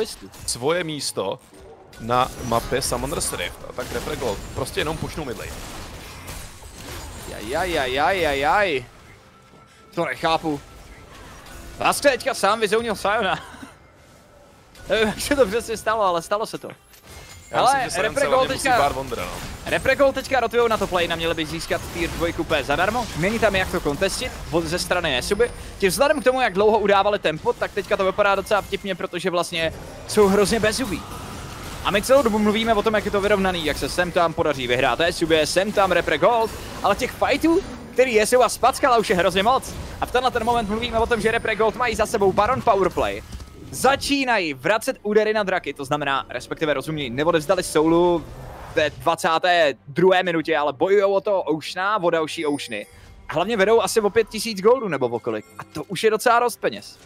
svoje místo na mapě Summoner's Rift. A tak Repre Gold prostě jenom pušnou midlane. Jajajajajajaj. To nechápu. Vlastně teďka sám vyzounil Siona. Nevím, jak se to přesně stalo, ale stalo se to. Já Ale myslím, že se Repre hlavně Gold musí teďka- Wondera, no. Repregol teďka rotujou na to play, na měli by získat tier 2 kupé zadarmo. Není tam jak to kontestit od ze strany Esuby. Ti vzhledem k tomu, jak dlouho udávali tempo, tak teďka to vypadá docela vtipně, protože vlastně jsou hrozně bezubí. A my celou dobu mluvíme o tom, jak je to vyrovnaný, jak se sem tam podaří vyhrát Esubě, sem tam Repre Gold, ale těch fightů, který Esuba spackala už je hrozně moc. A v tenhle ten moment mluvíme o tom, že Repre Gold mají za sebou Baron Powerplay, začínají vracet údery na draky, to znamená, respektive rozumějí, neodevzdali soulu ve 22. minutě, ale bojují o to Oceana, o další. A hlavně vedou asi o 5000 goldů nebo o kolik. A to už je docela dost peněz.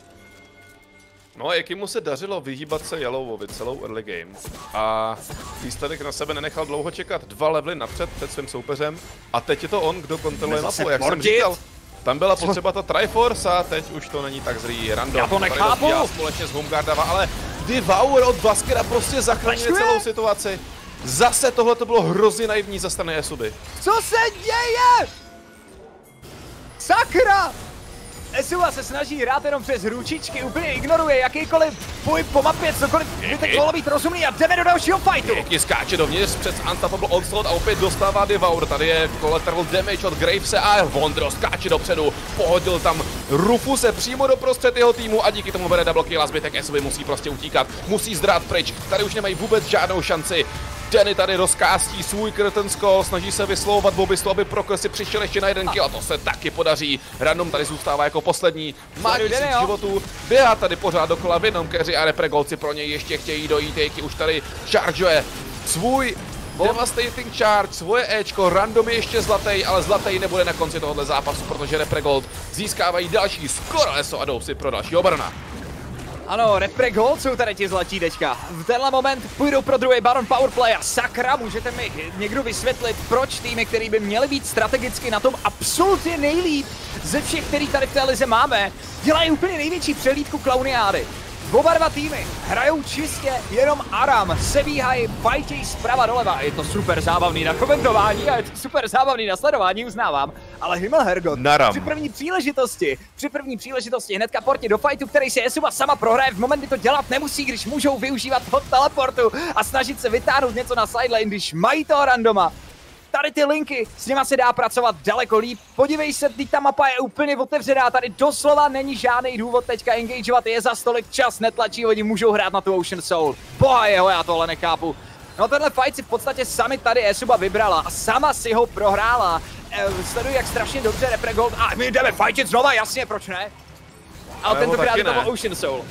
No a jak mu se dařilo vyhýbat se Yellowovi celou early game a výsledek na sebe nenechal dlouho čekat. Dva levely napřed před svým soupeřem a teď je to on, kdo kontroluje mapu, jak jsem Mordit. říkal. Tam byla potřeba ta Triforce a teď už to není tak zlý. Random. Já to nechápu. rozbíjá společně s Homegardava, ale Devour od Baskera prostě zachraňuje Pačuje. celou situaci. Zase tohle to bylo hrozně naivní ze strany Esuby. Co se děje? Sakra! Esua se snaží hrát jenom přes ručičky, úplně ignoruje jakýkoliv pohyb po mapě, cokoliv by teď mohlo být rozumný a jdeme do dalšího fightu. Jaký skáče dovnitř přes Unstoppable Onslaught a opět dostává Devour. Tady je collateral damage od Gravese a Vondro skáče dopředu. Pohodil tam Rufuse přímo do prostřed jeho týmu a díky tomu bere double kill a zbytek Esovi musí prostě utíkat. Musí zdrát pryč. Tady už nemají vůbec žádnou šanci. Danny tady rozkástí svůj skull, snaží se vyslovovat Bobistu, aby Prokl si přišel ještě na jeden kill a to se taky podaří. Random tady zůstává jako poslední, má tisíc životů, běhá tady pořád dokola v jednom keři a repregolci pro něj ještě chtějí dojít, Jejky už tady chargeuje svůj Devastating Charge, svoje Ečko, random je ještě zlatý, ale zlatý nebude na konci tohohle zápasu, protože Repregold získávají další skoro ESO a jdou si pro další obrana. Ano, Repre Gold jsou tady ti zlatí teďka. V tenhle moment půjdou pro druhý Baron Powerplay a sakra, můžete mi někdo vysvětlit, proč týmy, které by měly být strategicky na tom absolutně nejlíp ze všech, který tady v té lize máme, dělají úplně největší přelídku klauniády. Oba dva týmy hrajou čistě jenom Aram, se bíhají, fajtějí zprava doleva. Je to super zábavný na komentování a je to super zábavný na sledování, uznávám. Ale Himmelhergot, Naram. při první příležitosti, při první příležitosti hnedka portě do fightu, který si Esuba sama prohraje v moment, kdy to dělat nemusí, když můžou využívat toho teleportu a snažit se vytáhnout něco na sideline, když mají toho randoma. Tady ty linky, s něma se dá pracovat daleko líp. Podívej se, teď ta mapa je úplně otevřená, tady doslova není žádný důvod teďka engageovat, je za stolik čas, netlačí, oni můžou hrát na tu Ocean Soul. Boha jeho, já tohle nechápu. No tenhle fight si v podstatě sami tady Esuba vybrala a sama si ho prohrála. E, sleduji, jak strašně dobře Repregold a my jdeme fightit znova, jasně, proč ne? Ale tentokrát je to Ocean Soul.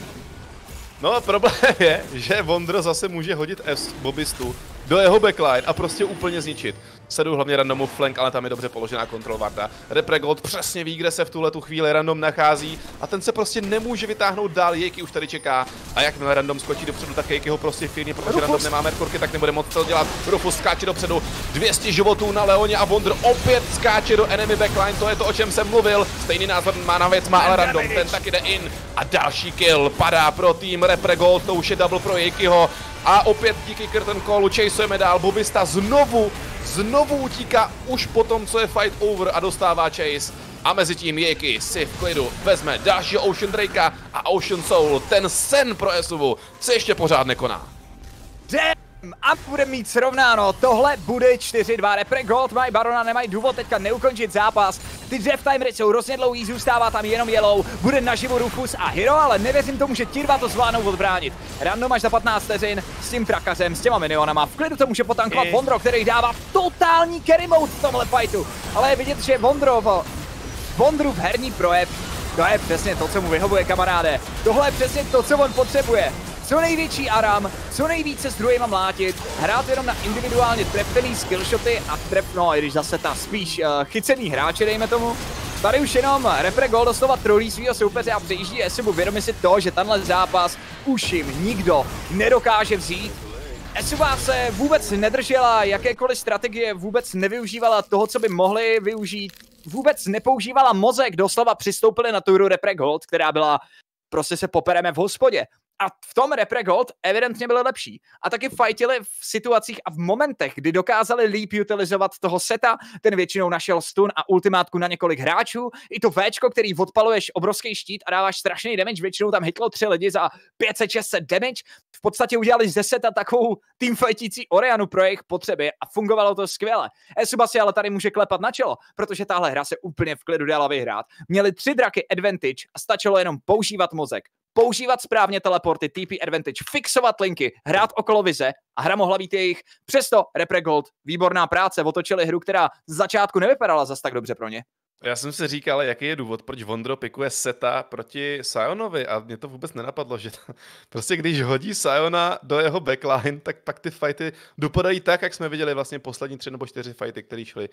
No problém je, že Vondro zase může hodit S Bobistu do jeho backline a prostě úplně zničit. Sedu hlavně randomu flank, ale tam je dobře položená kontrol Varda. Repregold přesně ví, kde se v tuhle tu chvíli random nachází a ten se prostě nemůže vytáhnout dál, Jejky už tady čeká. A jakmile random skočí dopředu, tak Jejky ho prostě firní, protože Rufus. random nemá Merkurky, tak nebude moc co dělat. Rufus skáče dopředu, 200 životů na Leoně a Vondr opět skáče do enemy backline, to je to, o čem jsem mluvil. Stejný názor má na věc, má ale random, ten taky jde in. A další kill padá pro tým Repregold, to už je double pro Jejkyho. A opět díky curtain callu chaseujeme dál, Bobista znovu, znovu utíká už po tom, co je fight over a dostává chase. A mezi tím Jejky si v klidu vezme dalšího Ocean Drakea a Ocean Soul, ten sen pro Esuvu, se ještě pořád nekoná. Damn! A bude mít srovnáno, tohle bude 4-2, Repre Gold mají Barona, nemají důvod teďka neukončit zápas. Ty draft timery jsou hrozně dlouhý, zůstává tam jenom Yellow, bude naživu Rufus a Hero, ale nevěřím tomu, že ti dva to zvládnou odbránit. Random až za 15 vteřin s tím trakařem, s těma minionama, v klidu to může potankovat I- Vondro, který dává totální carry mode v tomhle fightu. Ale je vidět, že Vondro, Vondrův herní projev, to je přesně to, co mu vyhovuje kamaráde. Tohle je přesně to, co on potřebuje. Co největší aram, co nejvíce s druhýma mlátit, hrát jenom na individuálně trefený skillshoty a tref, no i když zase ta spíš uh, chycený hráče, dejme tomu. Tady už jenom Repre Gold doslova trolí svého soupeře a přejíždí Esubu, vědomi si to, že tenhle zápas už jim nikdo nedokáže vzít. Esuba se vůbec nedržela jakékoliv strategie, vůbec nevyužívala toho, co by mohli využít, vůbec nepoužívala mozek, doslova přistoupili na tu hru Repre Gold, která byla prostě se popereme v hospodě. A v tom Repre Gold evidentně byly lepší. A taky fightili v situacích a v momentech, kdy dokázali líp utilizovat toho seta, ten většinou našel stun a ultimátku na několik hráčů. I to Včko, který odpaluješ obrovský štít a dáváš strašný damage, většinou tam hitlo tři lidi za 500-600 damage. V podstatě udělali ze seta takovou teamfightící Orianu pro jejich potřeby a fungovalo to skvěle. Esuba si ale tady může klepat na čelo, protože tahle hra se úplně v klidu dala vyhrát. Měli tři draky advantage a stačilo jenom používat mozek používat správně teleporty, TP Advantage, fixovat linky, hrát okolo vize a hra mohla být jejich. Přesto Repre Gold, výborná práce, otočili hru, která z začátku nevypadala zas tak dobře pro ně. Já jsem si říkal, jaký je důvod, proč Vondro pikuje Seta proti Sionovi a mě to vůbec nenapadlo, že prostě když hodí Siona do jeho backline, tak pak ty fighty dopadají tak, jak jsme viděli vlastně poslední tři nebo čtyři fighty, které šly.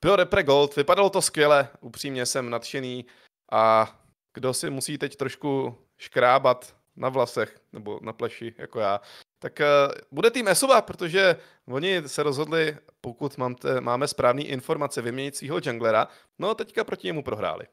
Bylo Repre Gold, vypadalo to skvěle, upřímně jsem nadšený a kdo si musí teď trošku škrábat na vlasech nebo na pleši, jako já, tak uh, bude tým Esuba, protože oni se rozhodli, pokud máte, máme správné informace, vyměnit svého junglera, no teďka proti němu prohráli.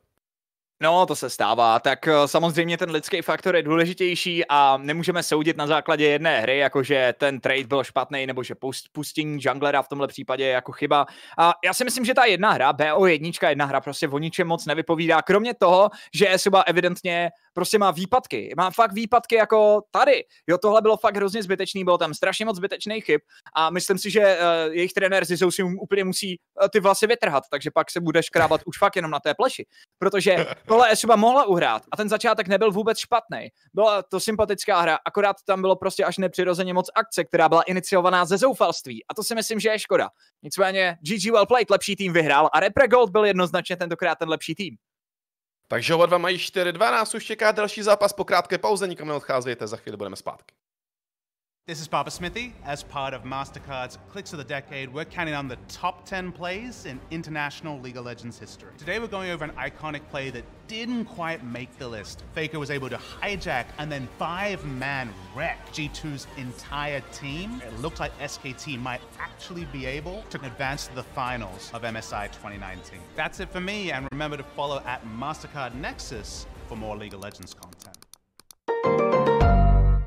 No, to se stává. Tak eh, samozřejmě ten lidský faktor je důležitější a nemůžeme soudit na základě jedné hry, jakože ten trade byl špatný nebo že pustění junglera v tomhle případě je jako chyba. A já si myslím, že ta jedna hra, BO1, jedna hra prostě o ničem moc nevypovídá, kromě toho, že Esuba evidentně prostě má výpadky. Má fakt výpadky jako tady. Jo, tohle bylo fakt hrozně zbytečný, bylo tam strašně moc zbytečných chyb a myslím si, že uh, jejich trenér Zizou si úplně musí uh, ty vlasy vytrhat, takže pak se bude škrábat už fakt jenom na té pleši. Protože tohle Esuba mohla uhrát a ten začátek nebyl vůbec špatný. Byla to sympatická hra, akorát tam bylo prostě až nepřirozeně moc akce, která byla iniciovaná ze zoufalství a to si myslím, že je škoda. Nicméně GG Well Played lepší tým vyhrál a Repre Gold byl jednoznačně tentokrát ten lepší tým. Takže oba dva mají 4-2, nás už čeká další zápas po krátké pauze, nikam neodcházejte, za chvíli budeme zpátky. This is Papa Smithy. As part of MasterCard's Clicks of the Decade, we're counting on the top 10 plays in international League of Legends history. Today we're going over an iconic play that didn't quite make the list. Faker was able to hijack and then five-man wreck G2's entire team. It looked like SKT might actually be able to advance to the finals of MSI 2019. That's it for me, and remember to follow at MasterCard Nexus for more League of Legends content.